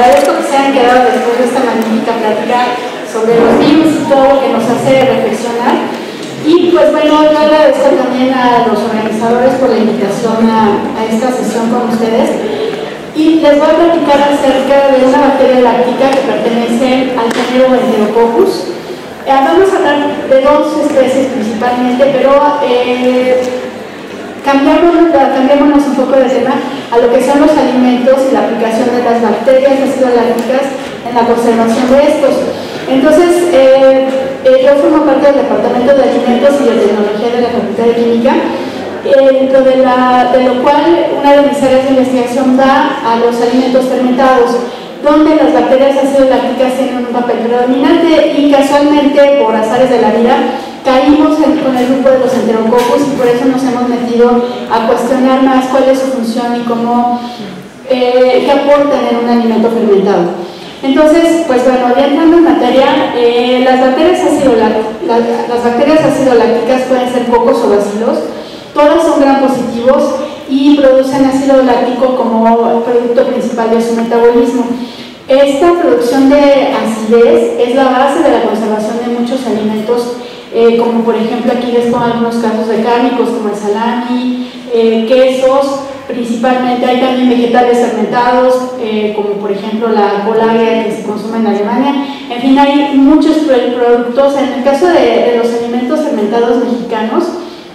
agradezco que se hayan quedado después de esta magnífica plática sobre los virus y todo lo que nos hace reflexionar. Y pues bueno, yo agradezco también a los organizadores por la invitación a, esta sesión con ustedes. Y les voy a platicar acerca de una bacteria láctica que pertenece al género Enterococcus. Eh, vamos a hablar de dos especies principalmente, pero eh, Cambiémonos, cambiémonos un poco de tema a lo que son los alimentos y la aplicación de las bacterias ácido en la conservación de estos. Entonces, eh, eh, yo formo parte del Departamento de Alimentos y de Tecnología de la Facultad de Química, eh, dentro de, lo cual una de mis áreas de investigación va a los alimentos fermentados, donde las bacterias ácido lácticas tienen un papel predominante y casualmente, por azares de la vida, caímos con el grupo de los enterococos y por eso nos hemos metido a cuestionar más cuál es su función y cómo, eh, qué aportan en un alimento fermentado. Entonces, pues bueno, ya entrando en materia, eh, las, bacterias ácido las, las bacterias ácido lácticas pueden ser pocos o bacilos, todas son gran positivos y producen ácido láctico como producto principal de su metabolismo. Esta producción de acidez es la base de la conservación de muchos alimentos eh, como por ejemplo aquí les pongo algunos casos de cárnicos como el salami, eh, quesos, principalmente hay también vegetales fermentados, eh, como por ejemplo la colaria que se consume en Alemania. En fin, hay muchos productos. En el caso de, los alimentos fermentados mexicanos,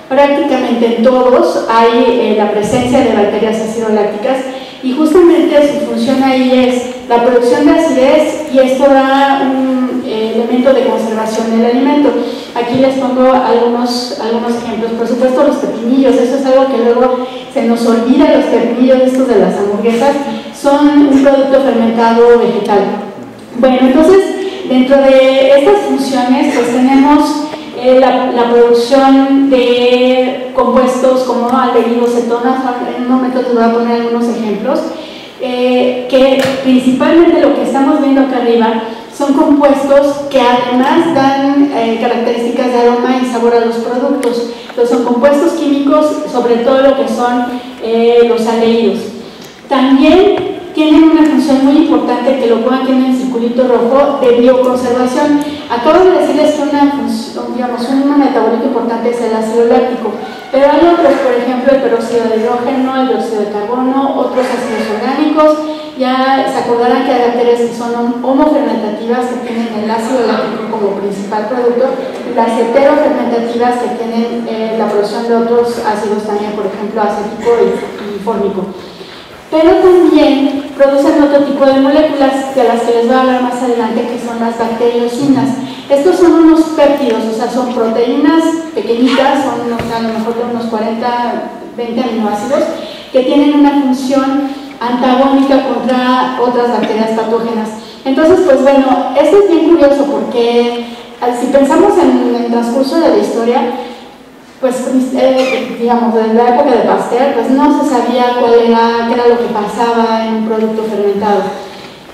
prácticamente en todos hay la presencia de bacterias acidolácticas y justamente su función ahí es la producción de acidez y esto da un elemento de conservación del alimento. Aquí les pongo algunos, algunos ejemplos. Por supuesto, los pepinillos, eso es algo que luego se nos olvida, los pepinillos estos de las hamburguesas, son un producto fermentado vegetal. Bueno, entonces, dentro de estas funciones, pues tenemos eh, la, producción de compuestos como aldehídos, cetonas, en un momento les voy a poner algunos ejemplos, eh, que principalmente lo que estamos viendo acá arriba son compuestos que además dan eh, características de aroma y sabor a los productos. Son compuestos químicos, sobre todo lo que son eh, los aldehídos. También tienen una función muy importante, que lo pongan aquí en el circulito rojo, de bioconservación. Acabo de decirles que una, digamos, un metabólico importante es el ácido láctico, pero hay otros, por ejemplo, el peróxido de hidrógeno, el dióxido de carbono, otros ácidos orgánicos, ya se acordarán que hay bacterias que son homofermentativas, que tienen el ácido láctico como principal producto, las heterofermentativas, que tienen eh, la producción de otros ácidos también, por ejemplo, acético y, fórmico. Pero también producen otro tipo de moléculas de las que les voy a hablar más adelante, que son las bacteriocinas. Estos son unos péptidos, o sea, son proteínas pequeñitas, son a lo mejor de unos 40, 20 aminoácidos, que tienen una función antagónica contra otras bacterias patógenas. Entonces, pues bueno, esto es bien curioso porque si pensamos en el transcurso de la historia, pues eh, digamos, desde la época de Pasteur, pues no se sabía cuál era, qué era lo que pasaba en un producto fermentado.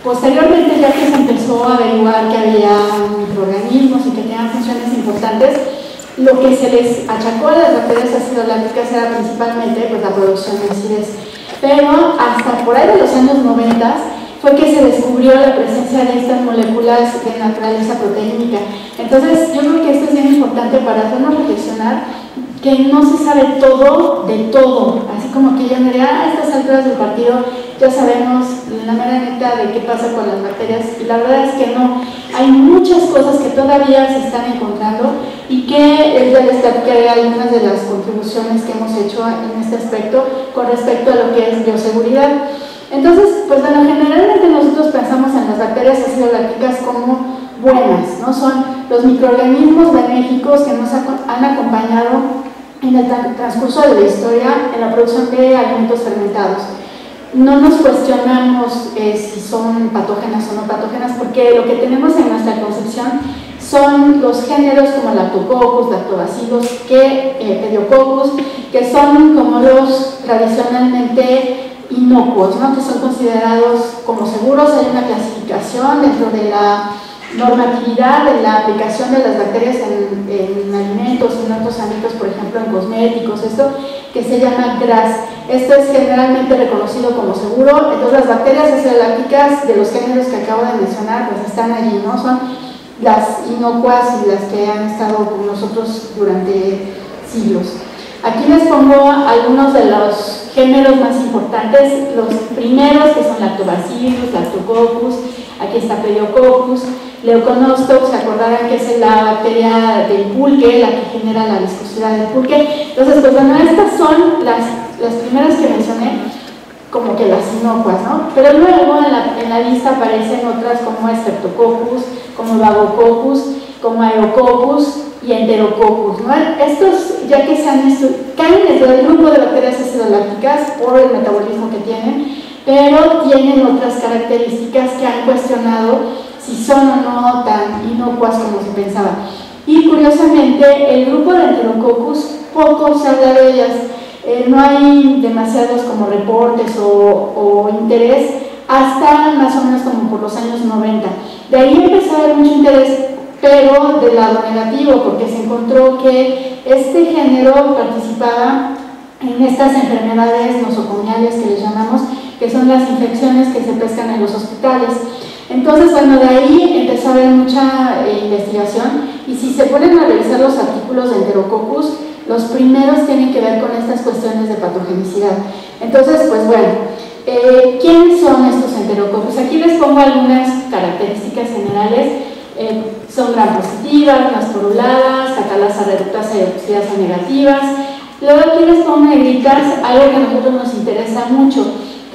Posteriormente, ya que se empezó a averiguar que había microorganismos y que tenían funciones importantes, lo que se les achacó a las bacterias ácido lácticas era principalmente pues, la producción de acidez pero hasta por ahí de los años 90 fue que se descubrió la presencia de estas moléculas de naturaleza proteínica. Entonces, yo creo que esto es bien importante para hacernos reflexionar que no se sabe todo de todo, así como que ya me ah, a estas alturas del partido ya sabemos la mera neta de qué pasa con las bacterias y la verdad es que no, hay muchas cosas que todavía se están encontrando y que ya les platicaré algunas de las contribuciones que hemos hecho en este aspecto con respecto a lo que es bioseguridad. Entonces, pues bueno, generalmente nosotros pensamos en las bacterias ácido lácticas como buenas, ¿no? Son los microorganismos benéficos que nos han acompañado en el transcurso de la historia en la producción de alimentos fermentados. No nos cuestionamos eh, si son patógenas o no patógenas porque lo que tenemos en nuestra concepción son los géneros como lactococcus, lactobacillus, que, eh, pediococcus, que son como los tradicionalmente inocuos, ¿no? que son considerados como seguros. Hay una clasificación dentro de la normatividad de la aplicación de las bacterias en, en alimentos, en otros ámbitos, por ejemplo en cosméticos, esto que se llama GRAS. Esto es generalmente reconocido como seguro, entonces las bacterias escelácticas de los géneros que acabo de mencionar pues están allí, ¿no? Son las inocuas y las que han estado con nosotros durante siglos. Aquí les pongo algunos de los géneros más importantes, los primeros que son Lactobacillus, Lactococcus, aquí está Pediococcus, Leuconostox, se acordarán que es la bacteria del pulque, la que genera la viscosidad del pulque. Entonces, pues bueno, estas son las, las primeras que mencioné, como que las inocuas, ¿no? Pero luego en la, en la lista aparecen otras como Streptococcus, como Bagococcus, como Aerococcus y Enterococcus, ¿no? Estos, ya que se han caen dentro del grupo de bacterias acidolácticas por el metabolismo que tienen, pero tienen otras características que han cuestionado si son o no tan inocuas como se pensaba. Y curiosamente, el grupo de Enterococcus, poco se habla de ellas. Eh, no hay demasiados como reportes o, o, interés hasta más o menos como por los años 90. De ahí empezó a haber mucho interés, pero del lado negativo, porque se encontró que este género participaba en estas enfermedades nosocomiales que les llamamos, que son las infecciones que se pescan en los hospitales. Entonces, bueno, de ahí empezó a haber mucha eh, investigación y si se ponen a revisar los artículos de Enterococcus, los primeros tienen que ver con estas cuestiones de patogenicidad. Entonces, pues bueno, eh, ¿quiénes son estos Enterococcus? Aquí les pongo algunas características generales. Eh, son gram positivas, más poruladas, catalasa reductasa y oxidasa negativas. Luego aquí les pongo negritas, algo que a nosotros nos interesa mucho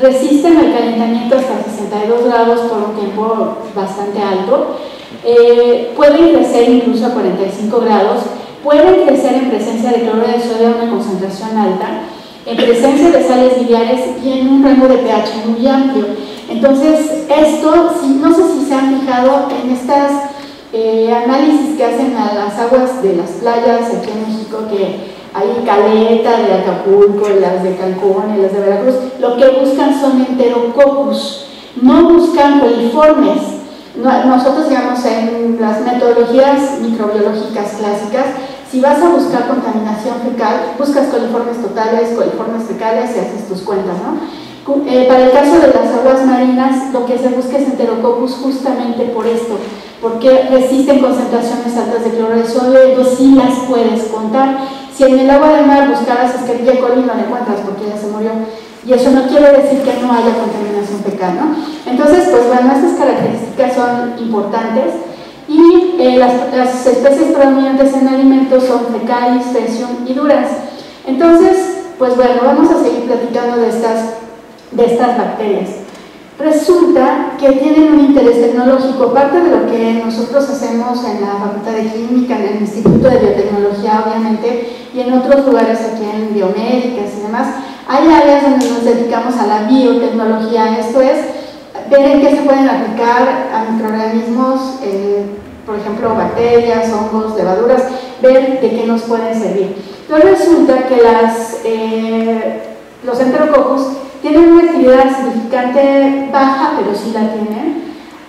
resisten el calentamiento hasta 62 grados por un tiempo bastante alto, eh, pueden crecer incluso a 45 grados, pueden crecer en presencia de cloruro de sodio a una concentración alta, en presencia de sales biliares y en un rango de pH muy amplio. Entonces, esto, no sé si se han fijado en estas eh, análisis que hacen a las aguas de las playas aquí en México, que hay caleta de Acapulco, las de Cancún las de Veracruz, lo que buscan son enterococus, no buscan coliformes. Nosotros, digamos, en las metodologías microbiológicas clásicas, si vas a buscar contaminación fecal, buscas coliformes totales, coliformes fecales y haces tus cuentas, ¿no? Eh, para el caso de las aguas marinas, lo que se busca es enterococcus justamente por esto, porque resisten concentraciones altas de cloruro de sodio, entonces sí las puedes contar. Si en el agua de mar buscaras Escherichia coli no la encuentras porque ya se murió. Y eso no quiere decir que no haya contaminación fecal, ¿no? Entonces, pues bueno, estas características son importantes y eh, las, especies predominantes en alimentos son fecalis, fecium y duras. Entonces, pues bueno, vamos a seguir platicando de estas bacterias. Resulta que tienen un interés tecnológico, parte de lo que nosotros hacemos en la Facultad de Química, en el Instituto de Biotecnología, obviamente, y en otros lugares aquí en biomédicas y demás, hay áreas donde nos dedicamos a la biotecnología, esto es, ver en qué se pueden aplicar a microorganismos, eh, por ejemplo, bacterias, hongos, levaduras, ver de qué nos pueden servir. Entonces resulta que las, eh, los enterococos tienen una actividad significante baja, pero sí la tienen.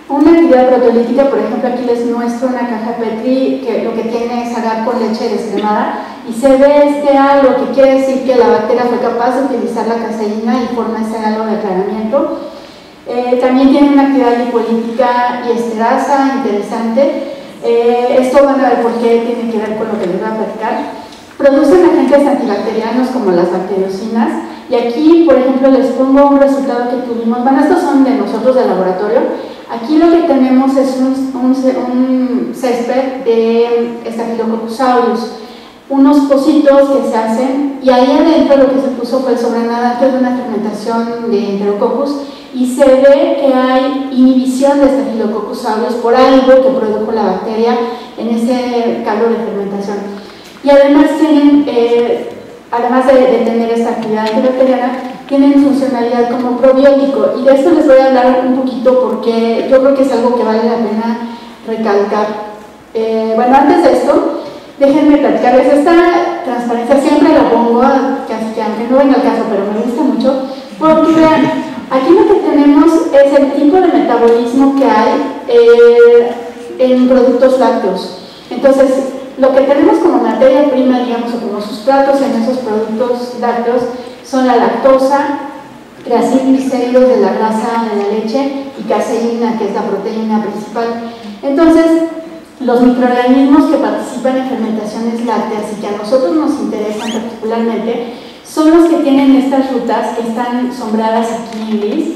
Una actividad proteolítica, por ejemplo, aquí les muestro una caja Petri que lo que tiene es agar con leche descremada y se ve este halo, que quiere decir que la bacteria fue capaz de utilizar la caseína y forma este halo de aclaramiento. Eh, también tiene una actividad lipolítica y esterasa interesante. Eh, esto van a ver por qué tiene que ver con lo que les voy a platicar. Producen agentes antibacterianos como las bacteriocinas y aquí, por ejemplo, les pongo un resultado que tuvimos, bueno, estos son de nosotros del laboratorio, aquí lo que tenemos es un, un, césped de Staphylococcus aureus, unos pocitos que se hacen y ahí adentro lo que se puso fue el sobrenadante de una fermentación de Enterococcus y se ve que hay inhibición de Staphylococcus aureus por algo que produjo la bacteria en ese calor de fermentación. Y además tienen, eh, además de, tener esta actividad antibacteriana, tienen funcionalidad como probiótico y de esto les voy a hablar un poquito porque yo creo que es algo que vale la pena recalcar. Eh, bueno, antes de esto, déjenme platicarles, esta transparencia siempre la pongo, casi que no venga el caso, pero me gusta mucho, porque vean, aquí lo que tenemos es el tipo de metabolismo que hay, eh, en productos lácteos. Entonces, lo que tenemos como materia prima, digamos, o como sustratos en esos productos lácteos son la lactosa, triglicéridos de la grasa de la leche y caseína, que es la proteína principal. Entonces, los microorganismos que participan en fermentaciones lácteas y que a nosotros nos interesan particularmente son los que tienen estas rutas que están sombradas aquí en gris.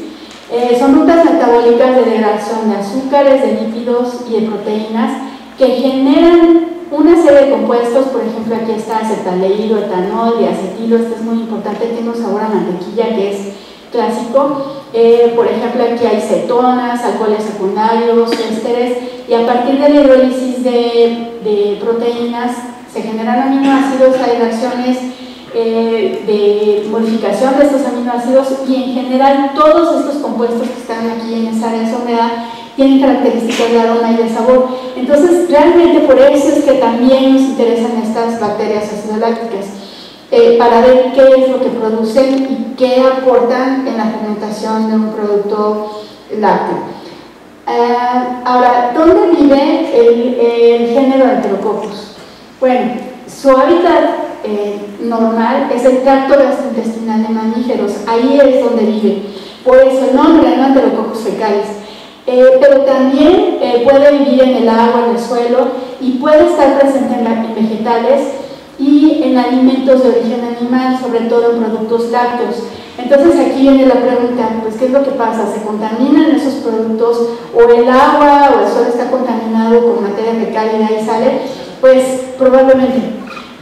Eh, son rutas metabólicas de degradación de azúcares, de lípidos y de proteínas que generan una serie de compuestos, por ejemplo aquí está acetaldehído, etanol, diacetilo, este es muy importante, tiene un sabor a mantequilla que es clásico. Eh, por ejemplo, aquí hay cetonas, alcoholes secundarios, ésteres, y a partir de la hidrólisis de, proteínas se generan aminoácidos, hay reacciones eh, de modificación de estos aminoácidos y en general todos estos compuestos que están aquí en esa área sombreada tienen características de aroma y de sabor. Entonces, realmente por eso es que también nos interesan estas bacterias acidolácticas. Eh, para ver qué es lo que producen y qué aportan en la fermentación de un producto lácteo. Eh, ahora, ¿dónde vive el, género Enterococcus? Bueno, su hábitat eh, normal es el tracto gastrointestinal de mamíferos, ahí es donde vive. Por eso el nombre, ¿no? Enterococcus fecalis. Pero también puede vivir en el agua, en el suelo y puede estar presente en, en vegetales y en alimentos de origen animal, sobre todo en productos lácteos. Entonces aquí viene la pregunta, pues ¿qué es lo que pasa? ¿Se contaminan esos productos o el agua o el suelo está contaminado con materia fecal y de ahí sale? Pues probablemente.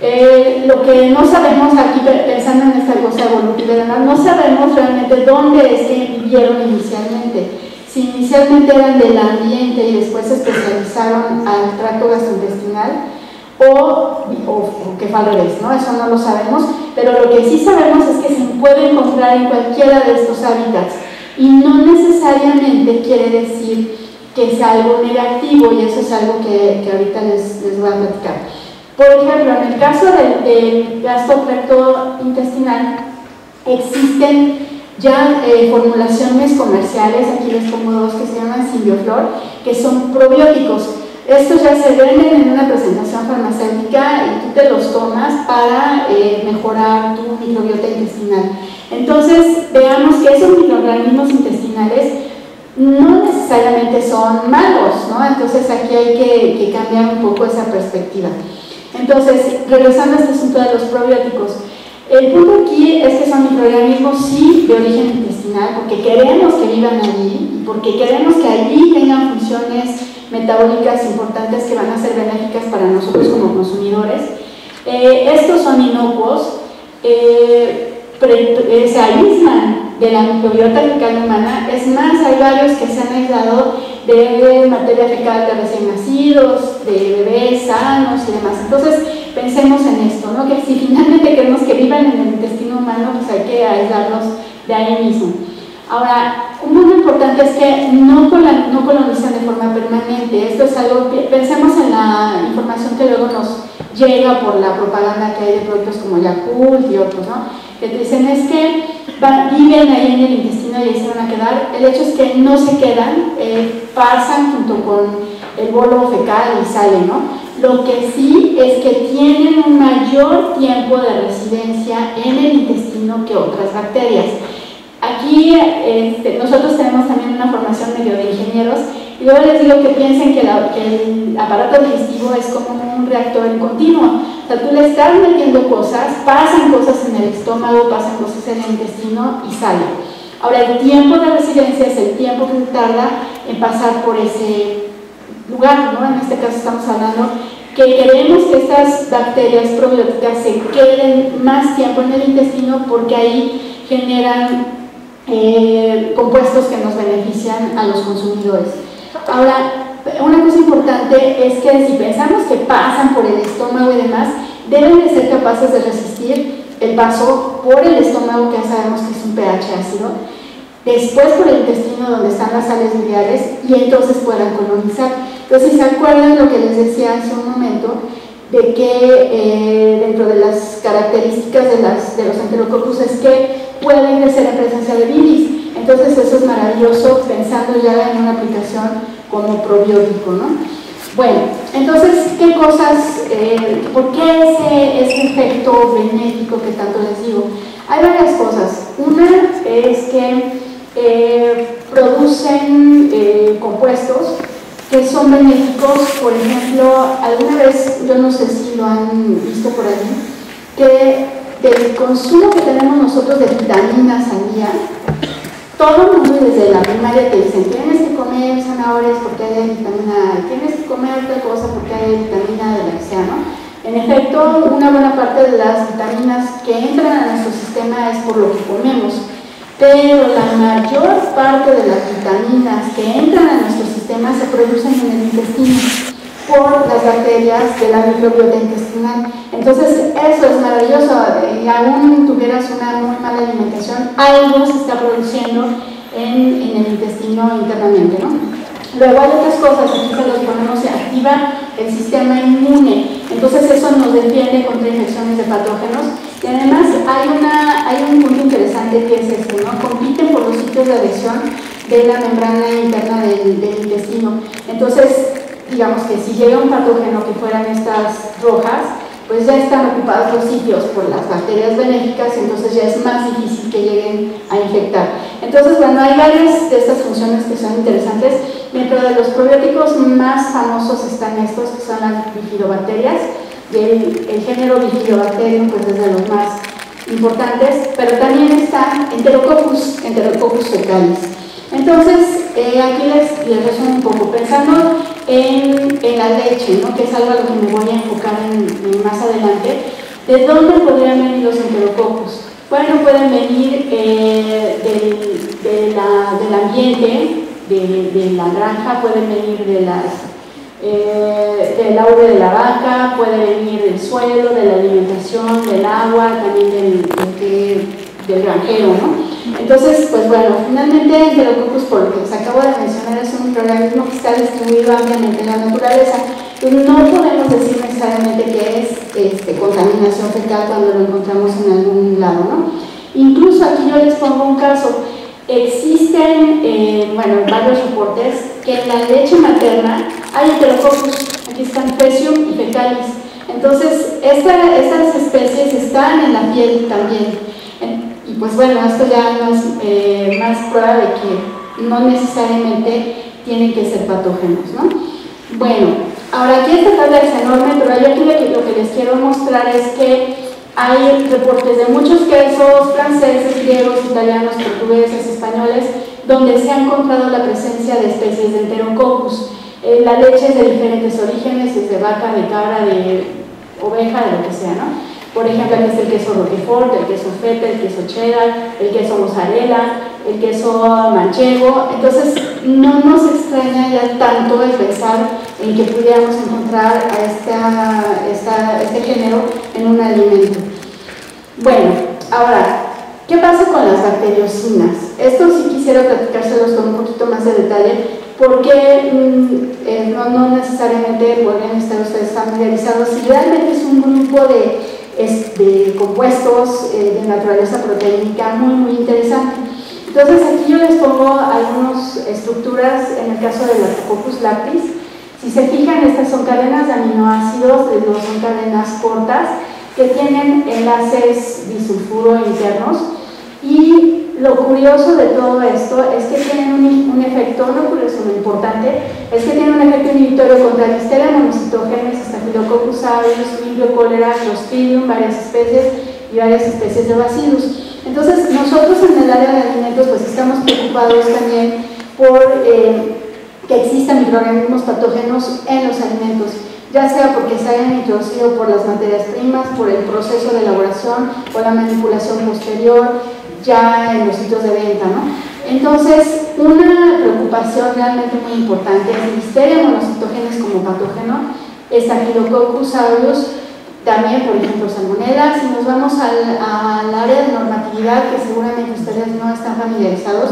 Eh, lo que no sabemos aquí, pensando en esta cosa evolutiva, no sabemos realmente dónde es que vivieron inicialmente. Si inicialmente eran del ambiente y después se especializaron al tracto gastrointestinal, o, o, fue al revés, ¿no? Eso no lo sabemos, pero lo que sí sabemos es que se puede encontrar en cualquiera de estos hábitats y no necesariamente quiere decir que sea algo negativo y eso es algo que, que ahorita les, les, voy a platicar. Por ejemplo, en el caso del, del gasto intestinal existen ya eh, formulaciones comerciales, aquí les pongo dos que se llaman Simbioflor, que son probióticos estos ya se venden en una presentación farmacéutica y tú te los tomas para eh, mejorar tu microbiota intestinal. Entonces, veamos que esos microorganismos intestinales no necesariamente son malos, ¿no? Entonces aquí hay que, que cambiar un poco esa perspectiva. Entonces, regresando a este asunto de los probióticos, el punto aquí es que son microorganismos sí de origen intestinal, porque queremos que vivan allí, porque queremos que allí tengan funciones metabólicas importantes que van a ser benéficas para nosotros como consumidores. Eh, estos son inocuos, eh, eh, se aíslan de la microbiota fecal humana, es más, hay varios que se han aislado de materia fecal de recién nacidos, de bebés sanos y demás. Entonces, pensemos en esto, ¿no? que si finalmente queremos que vivan en el intestino humano, pues hay que aislarlos de ahí mismo. Ahora, un punto importante es que no, no colonizan de forma permanente. Esto es algo que pensemos en la información que luego nos llega por la propaganda que hay de productos como Yakult y otros, ¿no? Que dicen es que viven ahí en el intestino y ahí se van a quedar. El hecho es que no se quedan, eh, pasan junto con el bolo fecal y salen, ¿no? Lo que sí es que tienen un mayor tiempo de residencia en el intestino que otras bacterias. Aquí este, nosotros tenemos también una formación medio de ingenieros y luego les digo que piensen que, el aparato digestivo es como un reactor en continuo. O sea, tú le estás metiendo cosas, pasan cosas en el estómago, pasan cosas en el intestino y salen. Ahora, el tiempo de residencia es el tiempo que tarda en pasar por ese lugar, ¿no? En este caso estamos hablando que queremos que estas bacterias probióticas se queden más tiempo en el intestino porque ahí generan eh, compuestos que nos benefician a los consumidores. Ahora, una cosa importante es que si pensamos que pasan por el estómago y demás, deben de ser capaces de resistir el paso por el estómago, que ya sabemos que es un pH ácido, después por el intestino donde están las sales biliares y entonces puedan colonizar. Entonces, se acuerdan lo que les decía hace un momento, de que eh, dentro de las características de, los enterococcus es que pueden crecer en presencia de bilis. Entonces eso es maravilloso pensando ya en una aplicación como probiótico. ¿no? Bueno, entonces, ¿qué cosas, eh, por qué ese, efecto benéfico que tanto les digo? Hay varias cosas. Una es que eh, producen compuestos que son benéficos, por ejemplo, alguna vez, yo no sé si lo han visto por ahí, que del consumo que tenemos nosotros de vitaminas al día, todo el mundo desde la primaria te dicen, tienes que comer zanahorias porque hay vitamina A, tienes que comer otra cosa porque hay vitamina de la sea, ¿no? En efecto, una buena parte de las vitaminas que entran a nuestro sistema es por lo que comemos, pero la mayor parte de las vitaminas que entran a nuestro sistema se producen en el intestino por las bacterias de la microbiota intestinal. Entonces, eso es maravilloso. Y aún tuvieras una muy mala alimentación, algo se está produciendo en, en el intestino internamente, ¿no? Luego hay otras cosas, aquí se los ponemos, se activa el sistema inmune, entonces eso nos defiende contra infecciones de patógenos y además hay, una, hay un punto interesante que es este, ¿no? Compiten por los sitios de adhesión de la membrana interna del, del intestino. Entonces, digamos que si llega un patógeno que fueran estas rojas, pues ya están ocupados los sitios por las bacterias benéficas, entonces ya es más difícil que lleguen a infectar. Entonces, bueno, hay varias de estas funciones que son interesantes. Dentro de los probióticos más famosos están estos, que son las bifidobacterias. El, el género bifidobacterium, pues es de los más importantes, pero también está Enterococcus, Enterococcus fecalis. Entonces, eh, aquí les, les, resumo un poco, pensando en, en, la leche, ¿no? que es algo a lo que me voy a enfocar en, más adelante, ¿de dónde podrían venir los enterococos? Bueno, pueden venir eh, del, del ambiente, de, de, la granja, pueden venir de las, eh, del aure de la vaca, puede venir del suelo, de la alimentación, del agua, también del, del, del granjero, ¿no? Entonces, pues bueno, finalmente Enterococus, por lo que les acabo de mencionar, es un microorganismo que está distribuido ampliamente en la naturaleza. Entonces, no podemos decir necesariamente que es este, contaminación fecal cuando lo encontramos en algún lado, ¿no? Incluso aquí yo les pongo un caso. Existen, eh, bueno, varios reportes que en la leche materna hay Enterococcus, aquí están Pecium y Fecalis. Entonces, esta, estas especies están en la piel también pues bueno, esto ya no es eh, más prueba de que no necesariamente tienen que ser patógenos, ¿no? Bueno, ahora aquí esta tabla es enorme, pero yo aquí lo que les quiero mostrar es que hay reportes de muchos quesos franceses, griegos, italianos, portugueses, españoles, donde se ha encontrado la presencia de especies de Enterococcus. Eh, la leche es de diferentes orígenes, desde vaca, de cabra, de oveja, de lo que sea, ¿no? Por ejemplo, aquí está el queso Roquefort, el queso feta, el queso cheddar, el queso mozzarella, el queso manchego. Entonces, no nos extraña ya tanto el pensar en que pudiéramos encontrar a esta, esta, este género en un alimento. Bueno, ahora, ¿qué pasa con las bacteriocinas? Esto sí quisiera platicárselos con un poquito más de detalle, porque mm, eh, no, no necesariamente podrían estar ustedes familiarizados. Si realmente es un grupo de de compuestos eh, de naturaleza proteínica muy, muy interesante. Entonces aquí yo les pongo algunas estructuras en el caso de la Coccus lactis. Si se fijan, estas son cadenas de aminoácidos, no son cadenas cortas, que tienen enlaces disulfuro internos y lo curioso de todo esto es que tienen un, efecto, no curioso, lo importante, es que tienen un efecto inhibitorio contra Listeria monocitógenes, Staphylococcus aureus, Vibrio cólera, Clostridium, varias especies y varias especies de bacillus. Entonces, nosotros en el área de alimentos pues estamos preocupados también por eh, que existan microorganismos patógenos en los alimentos ya sea porque se hayan introducido por las materias primas, por el proceso de elaboración o la manipulación posterior, ya en los sitios de venta, ¿no? Entonces, una preocupación realmente muy importante es Listeria monocitógenes como patógeno, Staphylococcus aureus, también, por ejemplo, salmonella. Si nos vamos al, área de normatividad, que seguramente ustedes no están familiarizados,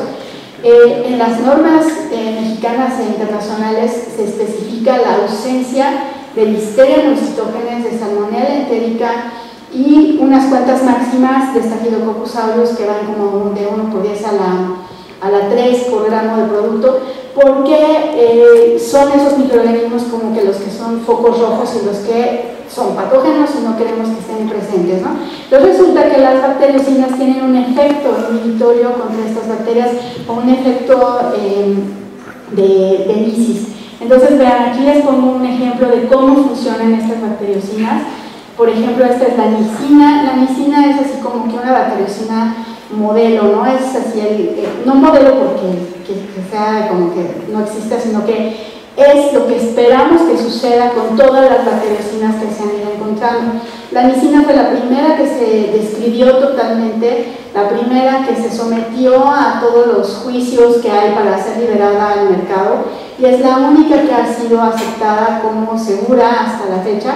eh, en las normas eh, mexicanas e internacionales se especifica la ausencia de Listeria monocitógenes, de salmonella entérica, y unas cuantas máximas de Staphylococcus aureus que van como de 1 por 10 a la, a la 3 por gramo de producto, porque eh, son esos microorganismos como que los que son focos rojos y los que son patógenos y no queremos que estén presentes. ¿no? Entonces resulta que las bacteriocinas tienen un efecto inhibitorio contra estas bacterias o un efecto eh, de, de. Entonces vean, aquí les pongo un ejemplo de cómo funcionan estas bacteriocinas. Por ejemplo, esta es la nicina. La nicina es así como que una bacteriocina modelo, no es así, el, no modelo porque que, sea como que no exista, sino que es lo que esperamos que suceda con todas las bacteriocinas que se han ido encontrando. La nicina fue la primera que se describió totalmente, la primera que se sometió a todos los juicios que hay para ser liberada al mercado y es la única que ha sido aceptada como segura hasta la fecha,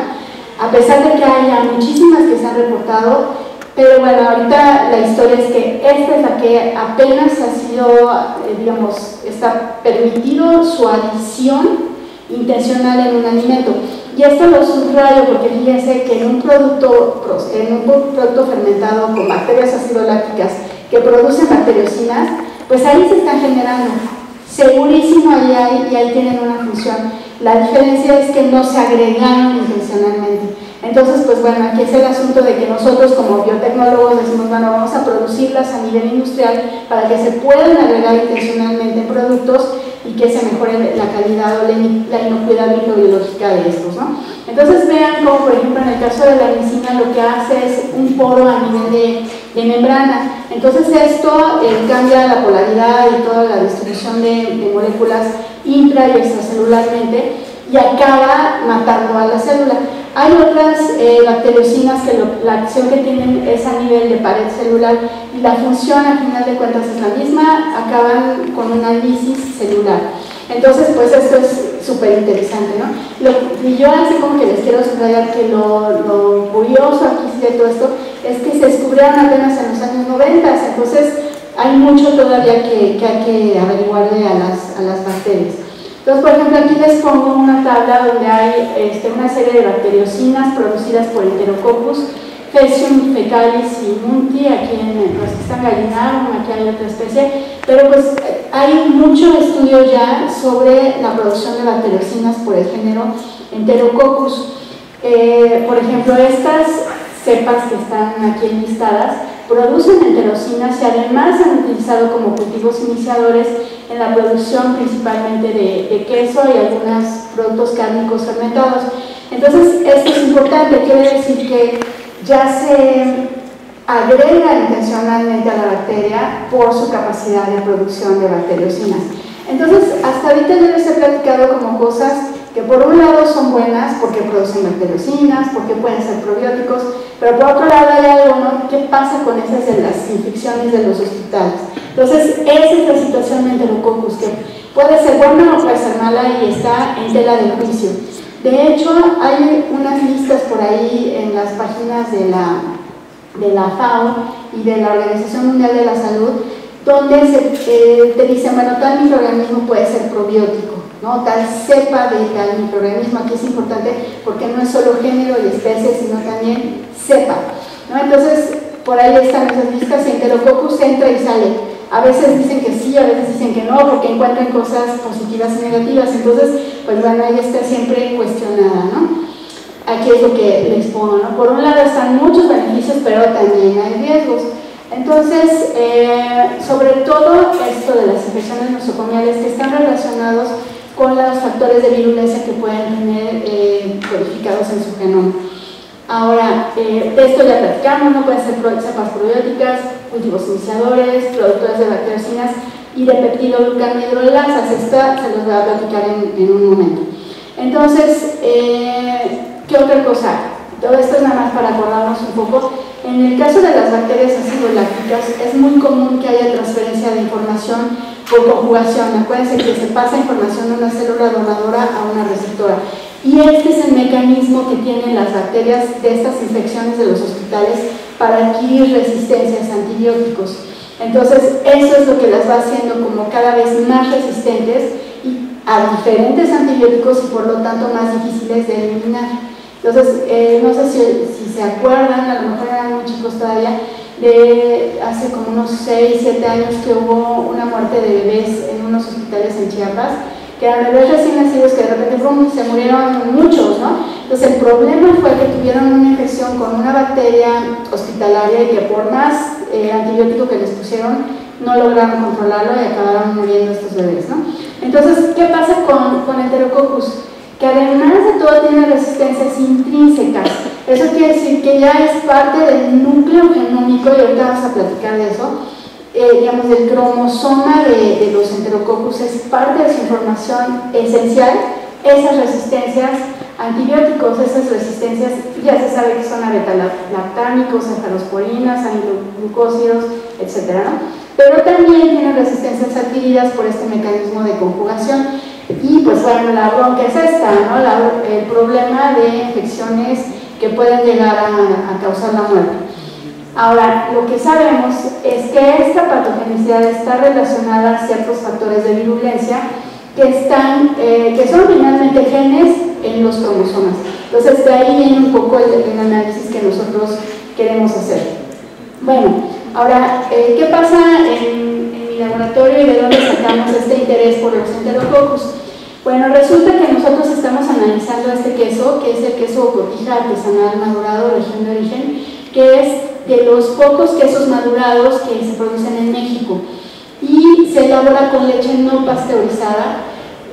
a pesar de que haya muchísimas que se han reportado pero bueno, ahorita la historia es que esta es la que apenas ha sido, eh, digamos, está permitido su adición intencional en un alimento. Y esto lo subrayo porque fíjense que en un producto, en un producto fermentado con bacterias acidolácticas que producen bacteriocinas, pues ahí se están generando. Segurísimo ahí hay, y ahí tienen una función. La diferencia es que no se agregaron intencionalmente. Entonces, pues bueno, aquí es el asunto de que nosotros como biotecnólogos decimos, bueno, vamos a producirlas a nivel industrial para que se puedan agregar intencionalmente en productos y que se mejore la calidad o la inocuidad microbiológica de estos, ¿no? Entonces vean como, por ejemplo, en el caso de la medicina lo que hace es un poro a nivel de, membrana. Entonces esto eh, cambia la polaridad y toda la distribución de moléculas intra y extracelularmente y acaba matando a la célula. Hay otras eh, bacteriocinas que la acción que tienen es a nivel de pared celular y la función al final de cuentas es la misma, acaban con una lisis celular. Entonces, pues esto es súper interesante, ¿no? y yo así como que les quiero subrayar que lo, curioso aquí de todo esto es que se descubrieron apenas en los años 90, entonces hay mucho todavía que, que hay que averiguarle a las, a las bacterias. Entonces, por ejemplo, aquí les pongo una tabla donde hay este, una serie de bacteriocinas producidas por Enterococcus, Fecium fecalis y Munti, aquí en están gallinarum, aquí hay otra especie, pero pues hay mucho estudio ya sobre la producción de bacteriocinas por el género Enterococcus. Eh, por ejemplo, estas cepas que están aquí enlistadas producen enterocinas y además han utilizado como cultivos iniciadores en la producción principalmente de, queso y algunos productos cárnicos fermentados. Entonces, esto es importante, quiere decir que ya se agrega intencionalmente a la bacteria por su capacidad de producción de bacteriocinas. Entonces, hasta ahorita yo les he platicado como cosas que por un lado son buenas porque producen bacteriocinas, porque pueden ser probióticos, pero por otro lado hay algo, ¿no? ¿Qué pasa con esas de las infecciones de los hospitales? Entonces, esa es la situación de Enterococcus, puede ser buena o puede ser mala y está en tela de juicio. De hecho, hay unas listas por ahí en las páginas de la, de la FAO y de la Organización Mundial de la Salud, donde eh, te dicen, bueno, tal microorganismo puede ser probiótico, ¿no? tal cepa de tal microorganismo, aquí es importante porque no es solo género y especie, sino también cepa. ¿no? Entonces, por ahí están esas listas, Enterococcus entra y sale a veces dicen que sí, a veces dicen que no, porque encuentran cosas positivas y negativas. Entonces, pues bueno, ella está siempre cuestionada, ¿no? Aquí es lo que les pongo, ¿no? Por un lado están muchos beneficios, pero también hay riesgos. Entonces, eh, sobre todo esto de las infecciones nosocomiales que están relacionados con los factores de virulencia que pueden tener eh, codificados en su genoma. Ahora, eh, esto ya platicamos, no pueden ser cepas probióticas, cultivos iniciadores, productores de bacteriocinas y de peptidoglucanhidrolasas. Esta se los voy a platicar en, un momento. Entonces, eh, ¿qué otra cosa? Todo esto es nada más para acordarnos un poco. En el caso de las bacterias acidolácticas es muy común que haya transferencia de información por conjugación. Acuérdense que se pasa información de una célula donadora a una receptora. Y este es el mecanismo que tienen las bacterias de estas infecciones de los hospitales para adquirir resistencias a antibióticos. Entonces, eso es lo que las va haciendo como cada vez más resistentes a diferentes antibióticos y por lo tanto más difíciles de eliminar. Entonces, eh, no sé si, se acuerdan, a lo mejor eran muy chicos todavía, de hace como unos 6, 7 años que hubo una muerte de bebés en unos hospitales en Chiapas, que eran bebés recién nacidos que de repente se murieron muchos, ¿no? Entonces el problema fue que tuvieron una infección con una bacteria hospitalaria y que por más eh, antibiótico que les pusieron, no lograron controlarlo y acabaron muriendo estos bebés, ¿no? Entonces, ¿qué pasa con, con Enterococcus? Que además de todo tiene resistencias intrínsecas. Eso quiere decir que ya es parte del núcleo genómico, y ahorita vamos a platicar de eso, eh, digamos, del cromosoma de, los enterococcus, es parte de su información esencial, esas resistencias antibióticos, esas resistencias, ya se sabe que son a beta-lactámicos, cefalosporinas, amiloglucósidos, etc. Pero también tienen resistencias adquiridas por este mecanismo de conjugación. Y pues bueno, la bronca es esta, el problema de infecciones que pueden llegar a, causar la muerte. Ahora, lo que sabemos es que esta patogenicidad está relacionada a ciertos factores de virulencia que, están, eh, que son finalmente genes en los cromosomas. Entonces, de ahí viene un poco el, el análisis que nosotros queremos hacer. Bueno, ahora, eh, ¿qué pasa en, en, mi laboratorio y de dónde sacamos este interés por los enterococcus? Bueno, resulta que nosotros estamos analizando este queso, que es el queso cotija artesanal madurado, región de origen, que es de los pocos quesos madurados que se producen en México y se elabora con leche no pasteurizada.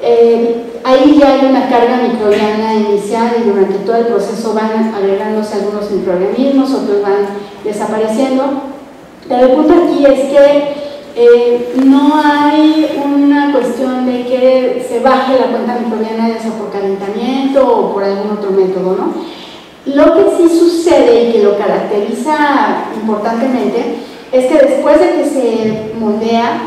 Eh, ahí ya hay una carga microbiana inicial y durante todo el proceso van agregándose algunos microorganismos, otros van desapareciendo. Pero el punto aquí es que eh, no hay una cuestión de que se baje la cuenta microbiana ya sea por calentamiento o por algún otro método, ¿no? Lo que sí sucede y que lo caracteriza importantemente es que después de que se moldea,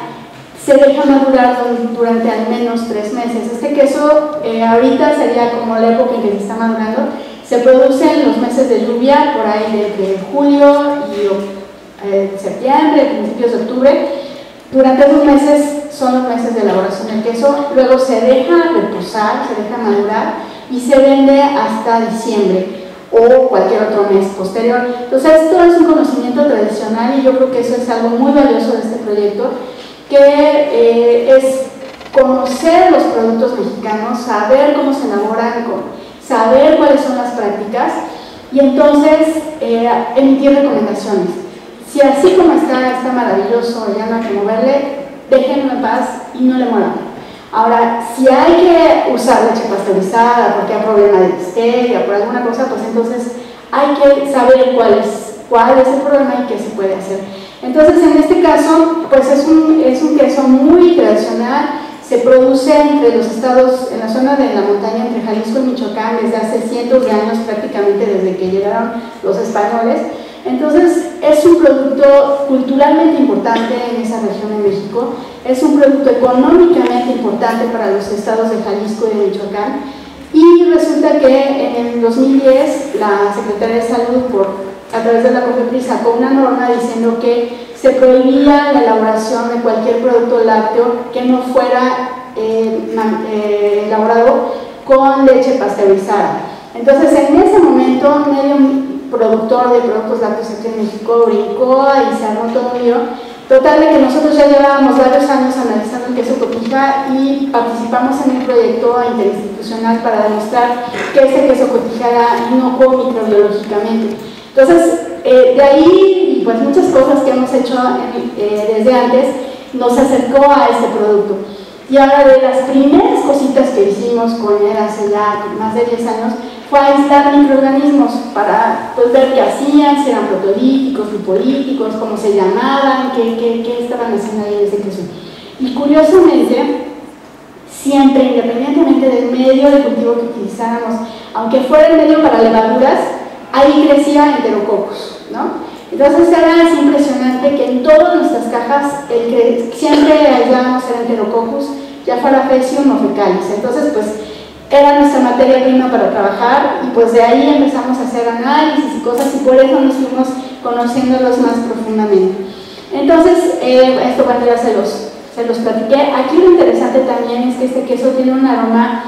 se deja madurar durante al menos tres meses. Este queso eh, ahorita sería como la época en que se está madurando, se produce en los meses de lluvia, por ahí de, julio y eh, septiembre, principios de octubre. Durante esos meses son los meses de elaboración del queso, luego se deja reposar, se deja madurar y se vende hasta diciembre o cualquier otro mes posterior. Entonces, esto es un conocimiento tradicional y yo creo que eso es algo muy valioso de este proyecto, que eh, es conocer los productos mexicanos, saber cómo se elaboran, saber cuáles son las prácticas y entonces eh, emitir recomendaciones. Si así como está, está maravilloso, ya no hay que moverle, déjenlo en paz y no le muevan. Ahora, si hay que usar leche pasteurizada porque hay problema de listeria, por alguna cosa, pues entonces hay que saber cuál es, cuál es el problema y qué se puede hacer. Entonces, en este caso, pues es un, es un queso muy tradicional, se produce entre los estados, en la zona de la montaña entre Jalisco y Michoacán desde hace cientos de años, prácticamente desde que llegaron los españoles. Entonces, es un producto culturalmente importante en esa región de México, es un producto económicamente importante para los estados de Jalisco y de Michoacán, y resulta que en el 2010 la Secretaría de Salud, por, a través de la COFEPRIS, sacó una norma diciendo que se prohibía la elaboración de cualquier producto lácteo que no fuera eh, eh, elaborado con leche pasteurizada. Entonces, en ese momento, medio productor de productos lácteos aquí en México brincó y se armó todo lío. Total de que nosotros ya llevábamos varios años analizando el queso cotija y participamos en un proyecto interinstitucional para demostrar que este queso cotija era inocuo microbiológicamente. Entonces, eh, de ahí, y pues muchas cosas que hemos hecho eh, desde antes, nos acercó a este producto. Y ahora de las primeras cositas que hicimos con él hace ya más de 10 años, fue aislar microorganismos para pues, ver qué hacían, si eran protolíticos, lipolíticos, cómo se llamaban, qué, qué, qué estaban haciendo ahí en ese. Y curiosamente, siempre, independientemente del medio de cultivo que utilizáramos, aunque fuera el medio para levaduras, ahí crecía enterococos, ¿no? Entonces era es impresionante que en todas nuestras cajas el que siempre aislábamos era enterococos, ya fuera fecium o fecalis. Entonces, pues era nuestra materia prima para trabajar y pues de ahí empezamos a hacer análisis y cosas y por eso nos fuimos conociéndolos más profundamente. Entonces, eh, esto ya se los, se los platiqué. Aquí lo interesante también es que este queso tiene un aroma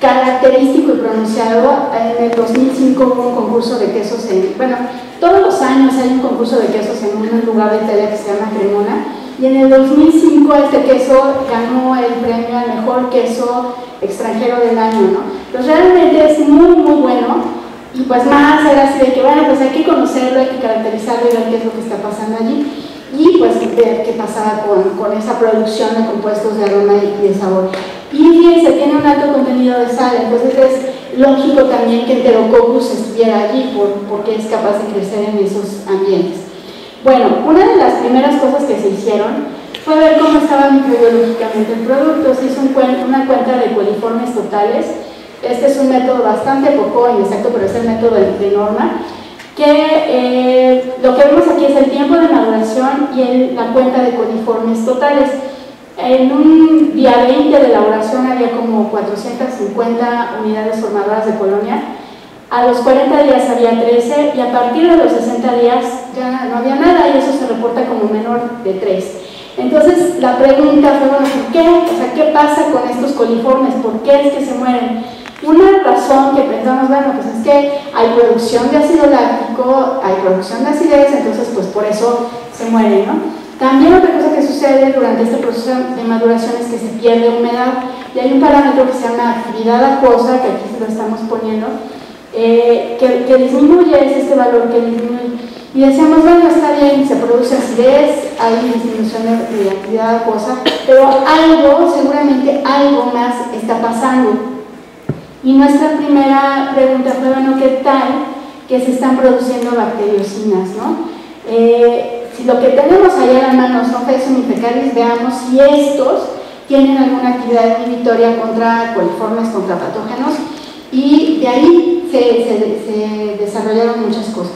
característico y pronunciado. En el 2005 hubo un concurso de quesos en, bueno, todos los años hay un concurso de quesos en un lugar de tele que se llama Cremona, y en el 2005 este queso ganó el premio al mejor queso extranjero del año, ¿no? Pues realmente es muy, muy bueno, y pues más era así de que, bueno, pues hay que conocerlo, hay que caracterizarlo y ver qué es lo que está pasando allí, y pues ver qué pasaba con, con esa producción de compuestos de aroma y de sabor. Y fíjense, tiene un alto contenido de sal, entonces es lógico también que Enterococcus estuviera allí porque es capaz de crecer en esos ambientes. Bueno, una de las primeras cosas que se hicieron fue ver cómo estaba microbiológicamente el producto. Se hizo una cuenta de coliformes totales. Este es un método bastante poco inexacto, pero es el método de, norma. Que eh, lo que vemos aquí es el tiempo de maduración y la cuenta de coliformes totales. En un día 20 de elaboración había como 450 unidades formadoras de colonia. A los 40 días había 13 y a partir de los 60 días ya no había nada y eso se reporta como menor de 3. Entonces la pregunta fue, bueno, ¿por qué? O sea, ¿qué pasa con estos coliformes? ¿Por qué es que se mueren? Una razón que pensamos, bueno, pues es que hay producción de ácido láctico, hay producción de acidez, entonces pues por eso se mueren, ¿no? También otra cosa que sucede durante este proceso de maduración es que se pierde humedad y hay un parámetro que se llama actividad acuosa, que aquí se lo estamos poniendo, eh, que, disminuye, es este valor que disminuye. Y decíamos, bueno, está bien, se produce acidez, hay disminución de, actividad acuosa, pero algo, seguramente algo más está pasando. Y nuestra primera pregunta fue, bueno, ¿qué tal que se están produciendo bacteriocinas, no? Eh, si lo que tenemos ahí a la mano son Fesum fecalis, veamos si estos tienen alguna actividad inhibitoria contra coliformes, contra patógenos, y de ahí se, desarrollaron muchas cosas.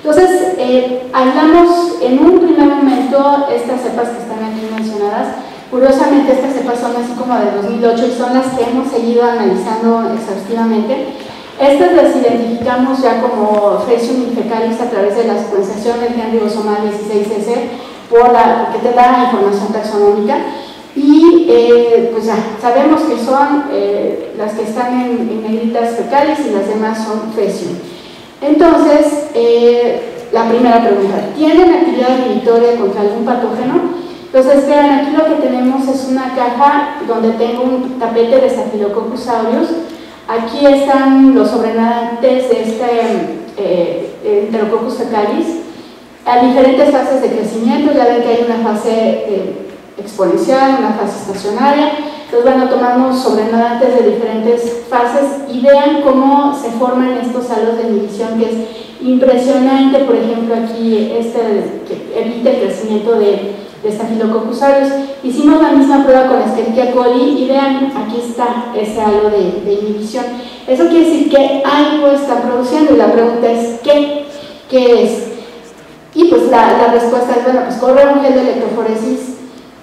Entonces, eh, hablamos en un primer momento, estas cepas que están aquí mencionadas, curiosamente estas cepas son así como de 2008 y son las que hemos seguido analizando exhaustivamente. Estas las identificamos ya como Fresium infecalis a través de la secuenciación del gen ribosomal 16S por la, porque te da información taxonómica y eh, pues ya sabemos que son eh, las que están en, negritas fecales y las demás son Fresium. Entonces, eh, la primera pregunta, ¿tienen actividad inhibitoria contra algún patógeno? Entonces, vean, aquí lo que tenemos es una caja donde tengo un tapete de Staphylococcus aureus. Aquí están los sobrenadantes de este eh, Enterococcus fecalis a diferentes fases de crecimiento, ya ven que hay una fase eh, exponencial, una fase estacionaria, entonces bueno, tomamos sobrenadantes de diferentes fases y vean cómo se forman estos halos de inhibición que es impresionante, por ejemplo aquí este que evita el crecimiento de de Staphylococcus aureus. Hicimos la misma prueba con Escherichia coli y vean, aquí está ese halo de, inhibición. Eso quiere decir que algo está produciendo y la pregunta es ¿qué? ¿Qué es? Y pues la, respuesta es, bueno, pues corre un gel de electroforesis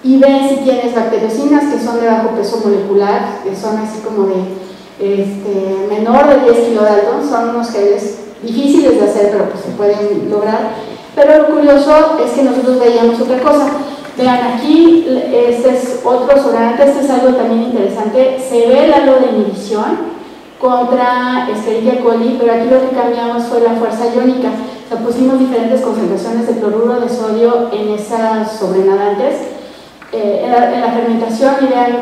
y ve si tienes bacteriocinas que son de bajo peso molecular, que son así como de este, menor de 10 kilodalton, son unos geles difíciles de hacer, pero pues se pueden lograr pero lo curioso es que nosotros veíamos otra cosa. Vean, aquí este es otro sobrante, este es algo también interesante. Se ve el halo de inhibición contra Escherichia coli, pero aquí lo que cambiamos fue la fuerza iónica. O sea, pusimos diferentes concentraciones de cloruro de sodio en esas sobrenadantes. Eh, en, la, en la fermentación, y vean,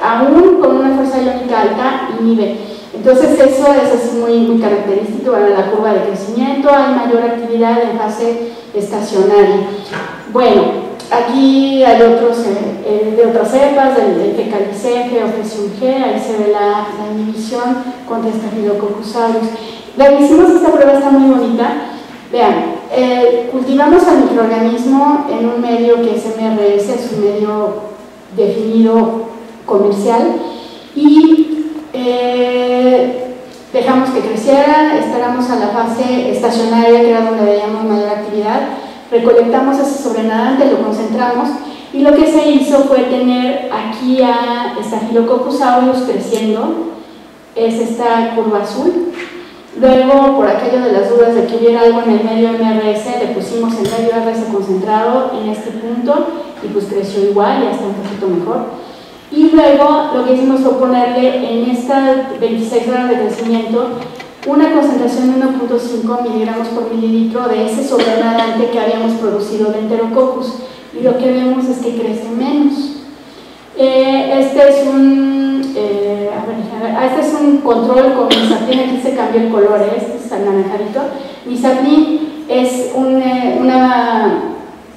aún con una fuerza iónica alta, inhibe. Entonces eso es muy, muy característico, para la curva de crecimiento, hay mayor actividad en fase estacionaria. Bueno, aquí hay otros eh, eh, de otras cepas, del, del fecalice, G, ahí se ve la, inhibición contra Staphylococcus aureus. La que hicimos esta prueba está muy bonita. Vean, eh, cultivamos al microorganismo en un medio que es MRS, es un medio definido comercial, y eh, dejamos que creciera, esperamos a la fase estacionaria, que era donde veíamos mayor actividad, recolectamos ese sobrenadante, lo concentramos y lo que se hizo fue tener aquí a Staphylococcus aureus creciendo, es esta curva azul. Luego, por aquello de las dudas de que hubiera algo en el medio MRS, le pusimos el medio RS concentrado en este punto y pues creció igual, ya está un poquito mejor. Y luego lo que hicimos fue ponerle en esta 26 grados de crecimiento una concentración de 1.5 miligramos por mililitro de ese sobrenadante que habíamos producido de Enterococcus. Y lo que vemos es que crece menos. Eh, este es un eh, ah, este es un control con misaplin, aquí se cambió el color, ¿eh? este es anaranjadito. Misaplin es una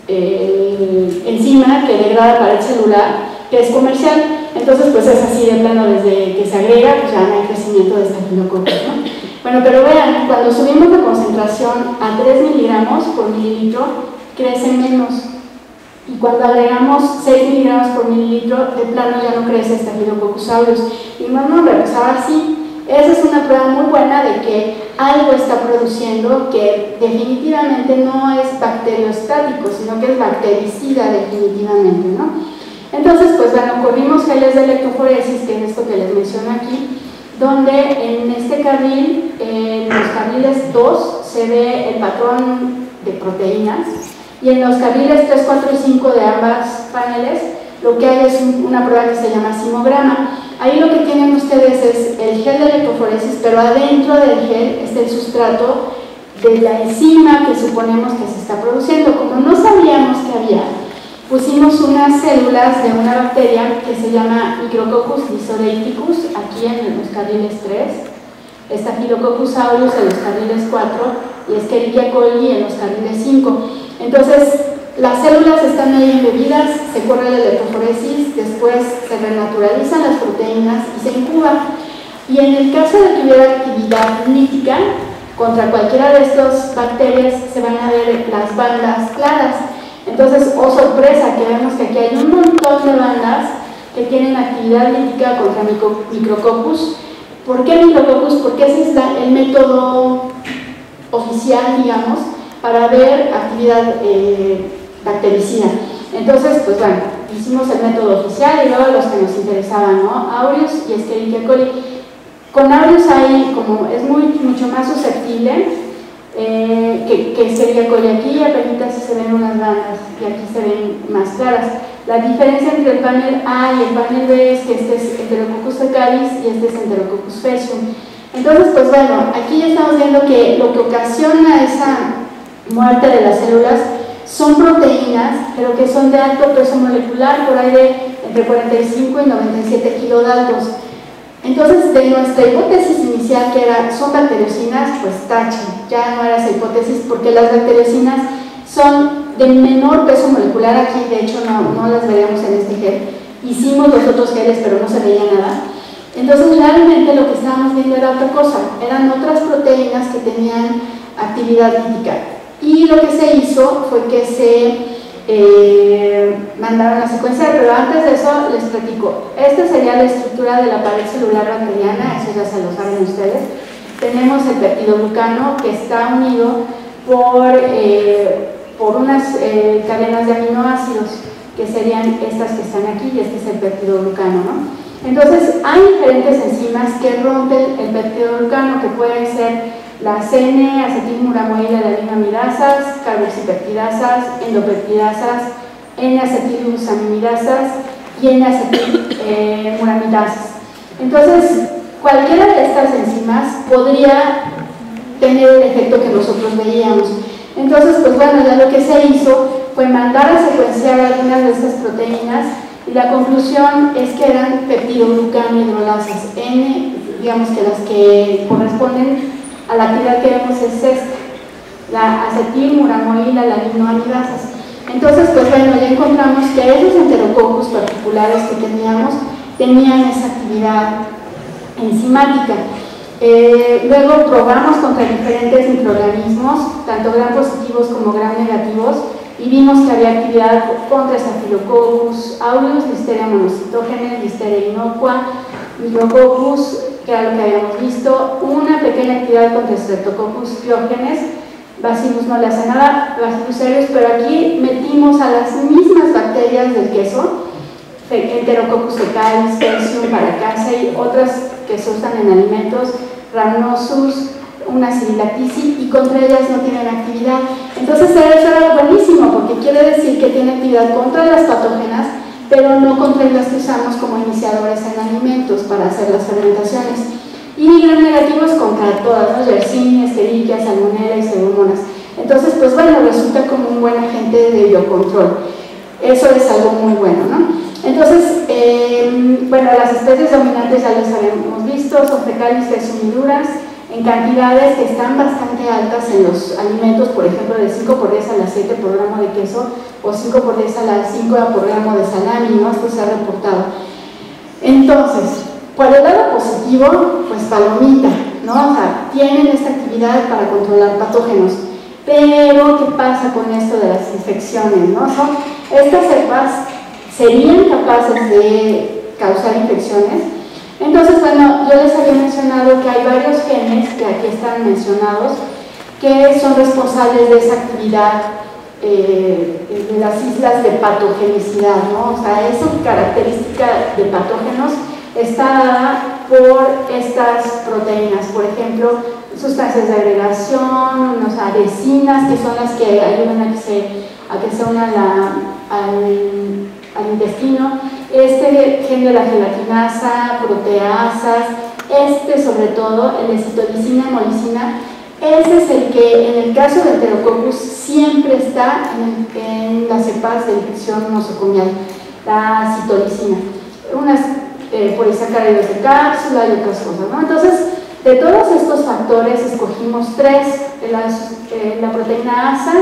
enzima que degrada pared celular es comercial, entonces pues es así de plano desde que se agrega, pues ya no hay crecimiento de estafilococcus, ¿no? Bueno, pero vean, cuando subimos la concentración a 3 miligramos por mililitro, crece menos. Y cuando agregamos 6 miligramos por mililitro, de plano ya no crece Staphylococcus aureus. Y no nos regresaba así. Esa es una prueba muy buena de que algo está produciendo que definitivamente no es bacteriostático, sino que es bactericida definitivamente, ¿no? Entonces, pues bueno, corrimos geles de electroforesis, que es esto que les menciono aquí, donde en este carril, en los carriles 2, se ve el patrón de proteínas y en los carriles 3, 4 y 5 de ambas paneles lo que hay es una prueba que se llama simograma. Ahí lo que tienen ustedes es el gel de electroforesis, pero adentro del gel está el sustrato de la enzima que suponemos que se está produciendo. Como no sabíamos que había, pusimos unas células de una bacteria que se llama Micrococcus disoreiticus, aquí en los carriles 3, Staphylococcus aureus en los carriles 4 y Escherichia coli en los carriles 5. Entonces, las células están ahí embebidas, se corre la electroforesis, después se renaturalizan las proteínas y se incuba. Y en el caso de que hubiera actividad lítica, contra cualquiera de estas bacterias se van a ver las bandas claras. Entonces, oh sorpresa, que vemos que aquí hay un montón de bandas que tienen actividad lítica contra micrococcus. ¿Por qué micrococcus? Porque ese es el método oficial, digamos, para ver actividad eh, bactericida. Entonces, pues bueno, hicimos el método oficial y luego los que nos interesaban, ¿no? Aureus y Escherichia coli. Con Aureus hay, como es muy, mucho más susceptible, eh, que, que, sería coli aquí, apenas se ven unas bandas y aquí se ven más claras. La diferencia entre el panel A y el panel B es que este es Enterococcus fecalis y este es Enterococcus faecium. Entonces, pues bueno, aquí ya estamos viendo que lo que ocasiona esa muerte de las células son proteínas, pero que son de alto peso molecular, por ahí de entre 45 y 97 kilodaltos. Entonces, de nuestra hipótesis inicial, que era son bacteriocinas, pues tache, ya no era esa hipótesis, porque las bacteriocinas son de menor peso molecular, aquí de hecho no, no las veíamos en este gel, hicimos los otros geles, pero no se veía nada. Entonces, realmente lo que estábamos viendo era otra cosa, eran otras proteínas que tenían actividad lítica. Y lo que se hizo fue que se eh, mandaron a secuenciar, pero antes de eso les platico. Esta sería la estructura de la pared celular bacteriana, eso ya se lo saben ustedes. Tenemos el peptidoglucano que está unido por, eh, por unas eh, cadenas de aminoácidos, que serían estas que están aquí, y este es el peptidoglucano, ¿no? Entonces, hay diferentes enzimas que rompen el peptidoglucano, que pueden ser las N-acetilmuramoidalaminoamidasas, carboxipeptidasas, endopeptidasas, N-acetilglusaminidasas y N-acetilmuramidasas. Entonces, cualquiera de estas enzimas podría tener el efecto que nosotros veíamos. Entonces, pues bueno, ya lo que se hizo fue mandar a secuenciar algunas de estas proteínas y la conclusión es que eran peptidoglucanhidrolasas, N, digamos que las que corresponden a la actividad que vemos es esta, la acetilmuramoíla, la aminoamidasas. Entonces, pues bueno, ya encontramos que esos enterococos particulares que teníamos tenían esa actividad enzimática. Eh, luego probamos contra diferentes microorganismos, tanto gram positivos como gram negativos, y vimos que había actividad contra Staphylococcus aureus, Listeria monocitógenes, Listeria inocua, Micrococcus, que era lo que habíamos visto, una pequeña actividad contra Streptococcus pyogenes, Bacillus no le hace nada, Bacillus cereus, pero aquí metimos a las mismas bacterias del queso, Enterococcus fecalis, para casa y otras que se usan en alimentos, Rhamnosus, una Cirilactici y contra ellas no tienen actividad. Entonces eso era buenísimo porque quiere decir que tiene actividad contra las patógenas, pero no contra las que usamos como iniciadores en alimentos para hacer las fermentaciones. Y gran negativo es contra todas, ¿no? Yersinia, Escherichia, Salmonella y Pseudomonas. Entonces, pues bueno, resulta como un buen agente de biocontrol. Eso es algo muy bueno, ¿no? Entonces, eh, bueno, las especies dominantes ya las habíamos visto, son fecales sumiduras, en cantidades que están bastante altas en los alimentos, por ejemplo, de 5 por 10 a las 7 por gramo de queso o 5 por 10 a las 5 por gramo de salami, ¿no? Esto se ha reportado. Entonces, por el lado positivo, pues palomita, ¿no? O sea, tienen esta actividad para controlar patógenos. Pero, ¿qué pasa con esto de las infecciones, no? Son, estas cepas serían capaces de causar infecciones, entonces, bueno, yo les había mencionado que hay varios genes que aquí están mencionados que son responsables de esa actividad eh, de las islas de patogenicidad, ¿no? O sea, esa característica de patógenos está dada por estas proteínas, por ejemplo, sustancias de agregación, unas adhesinas, que son las que ayudan a que se, a al intestino, este gen de la gelatinasa, proteasas, este sobre todo, el de molicina, ese es el que en el caso del Enterococcus siempre está en, las cepas de infección nosocomial, la citolicina. Unas eh, polisacáridos de cápsula y otras cosas. ¿no? Entonces, de todos estos factores escogimos tres, eh, la proteína ASA,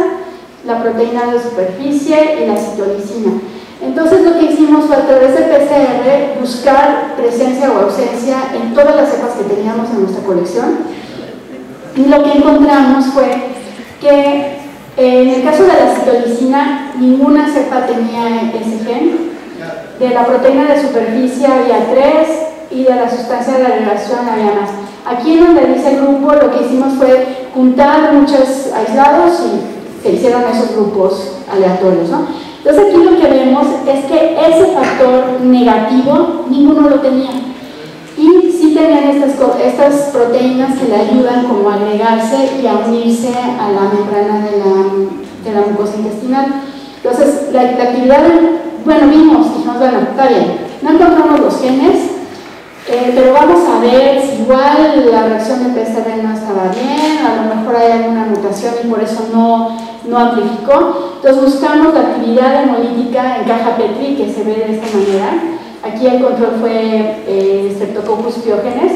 la proteína de superficie y la citolicina. Entonces lo que hicimos fue a través de PCR buscar presencia o ausencia en todas las cepas que teníamos en nuestra colección y lo que encontramos fue que en el caso de la citolicina ninguna cepa tenía ese gen, de la proteína de superficie había tres y de la sustancia de agregación había más. Aquí en donde dice el grupo lo que hicimos fue juntar muchos aislados y se hicieron esos grupos aleatorios. ¿no? Entonces aquí lo que vemos es que ese factor negativo ninguno lo tenía. Y sí tenían estas, proteínas que le ayudan como a agregarse y a unirse a la membrana de la, la mucosa intestinal. Entonces la, actividad, bueno, vimos, dijimos, bueno, está bien, no encontramos los genes, eh, pero vamos a ver si igual la reacción de PCR no estaba bien, a lo mejor hay alguna mutación y por eso no, no amplificó. Entonces buscamos la actividad hemolítica en caja Petri, que se ve de esta manera. Aquí el control fue eh, Streptococcus pyogenes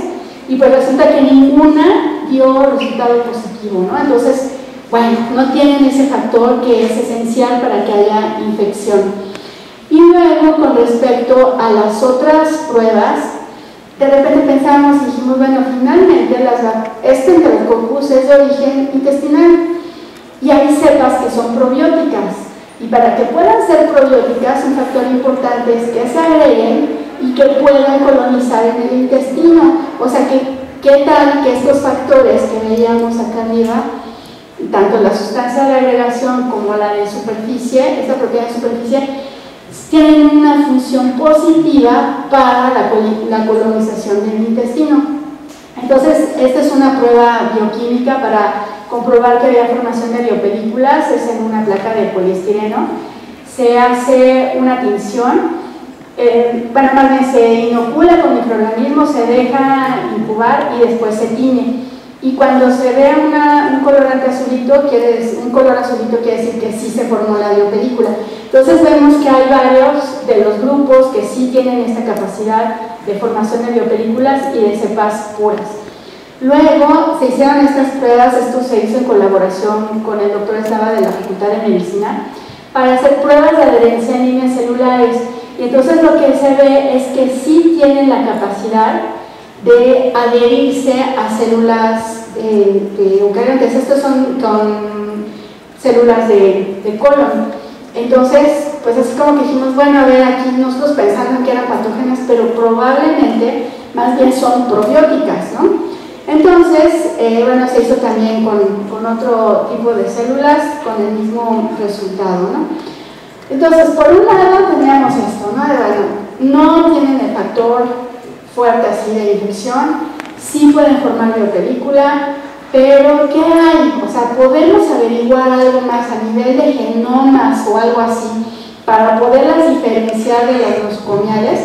y pues resulta que ninguna dio resultado positivo, ¿no? Entonces, bueno, no tienen ese factor que es esencial para que haya infección. Y luego, con respecto a las otras pruebas, de repente pensamos y dijimos, bueno, finalmente las, este enterococcus es de origen intestinal y hay cepas que son probióticas. Y para que puedan ser probióticas, un factor importante es que se agreguen y que puedan colonizar en el intestino. O sea, que, ¿qué tal que estos factores que veíamos acá arriba, tanto la sustancia de agregación como la de superficie, esta proteína de superficie, tienen una función positiva para la, colonización del intestino. Entonces, esta es una prueba bioquímica para comprobar que había formación de biopelículas, es en una placa de poliestireno. Se hace una tinción, eh, bueno, más bien se inocula con microorganismos, se deja incubar y después se tiñe. Y cuando se ve un colorante azulito, quiere un color azulito quiere decir que sí se formó la biopelícula. Entonces vemos que hay varios de los grupos que sí tienen esta capacidad de formación de biopelículas y de cepas puras. Luego se hicieron estas pruebas, esto se hizo en colaboración con el doctor Eslava de la Facultad de Medicina, para hacer pruebas de adherencia en líneas celulares. Y entonces lo que se ve es que sí tienen la capacidad de adherirse a células eh, de eucariontes. Estos son células de colon. Entonces, pues así como que dijimos, bueno, a ver, aquí nosotros pensando que eran patógenas, pero probablemente más bien son probióticas, ¿no? Entonces, eh, bueno, se hizo también con, con, otro tipo de células con el mismo resultado, ¿no? Entonces, por un lado teníamos esto, ¿no? De, bueno, no tienen el factor fuerte así de infección, sí pueden formar biopelícula, pero, ¿qué hay? O sea, podemos averiguar algo más a nivel de genomas o algo así para poderlas diferenciar de las nosocomiales,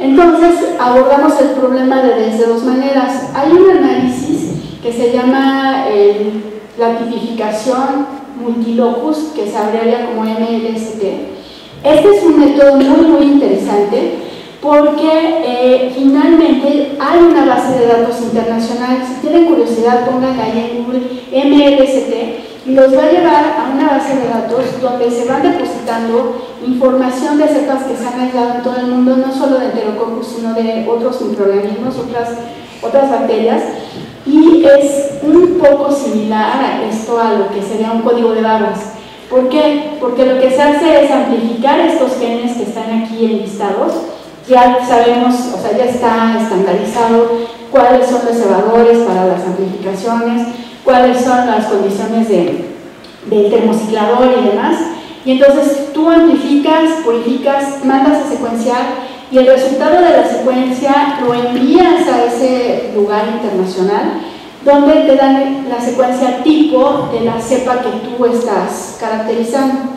entonces abordamos el problema de desde dos maneras. Hay un análisis que se llama la tipificación multilocus, que se abrevia como MLST. Este es un método muy, muy interesante porque eh, finalmente hay una base de datos internacional. Si tienen curiosidad, pongan ahí en Google MLST y los va a llevar a una base de datos donde se van depositando información de cepas que se han aislado en todo el mundo, no solo de Enterococcus, sino de otros microorganismos, otras, otras bacterias. Y es un poco similar a esto a lo que sería un código de barras. ¿Por qué? Porque lo que se hace es amplificar estos genes que están aquí enlistados ya sabemos, o sea, ya está estandarizado cuáles son los cebadores para las amplificaciones, cuáles son las condiciones de, del termociclador y demás. Y entonces tú amplificas, purificas, mandas a secuenciar y el resultado de la secuencia lo envías a ese lugar internacional donde te dan la secuencia tipo de la cepa que tú estás caracterizando.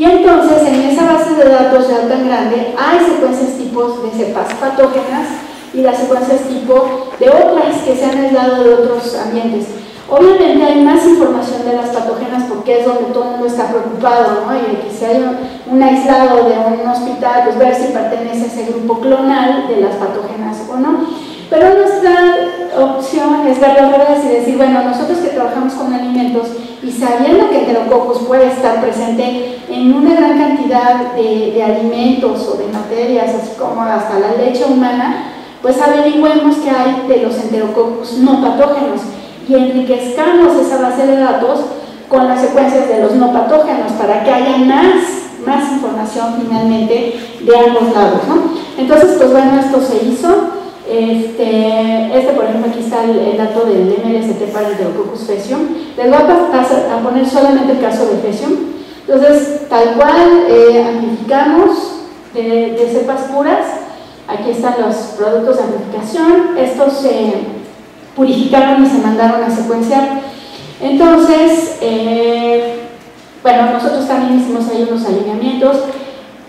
Y entonces en esa base de datos ya tan grande hay secuencias tipos de cepas patógenas y las secuencias tipo de otras que se han aislado de otros ambientes. Obviamente hay más información de las patógenas porque es donde todo el mundo está preocupado, ¿no? Y que si hay un, aislado de un hospital, pues ver si pertenece a ese grupo clonal de las patógenas o no. Pero nuestra opción es verlo al revés y decir, bueno, nosotros que trabajamos con alimentos y sabiendo que Enterococcus puede estar presente en una gran cantidad de, alimentos o de materias, así como hasta la leche humana, pues averigüemos que hay de los enterococcus no patógenos y enriquezcamos esa base de datos con las secuencias de los no patógenos para que haya más, más información finalmente de ambos lados. ¿no? Entonces, pues bueno, esto se hizo. Este, este, por ejemplo, aquí está el, dato del MLST para el Enterococcus faecium. Les voy a, poner solamente el caso de faecium. Entonces, tal cual, eh, amplificamos de, cepas puras. Aquí están los productos de amplificación. Estos se purificaron y se mandaron a secuenciar. Entonces, eh, bueno, nosotros también hicimos ahí unos alineamientos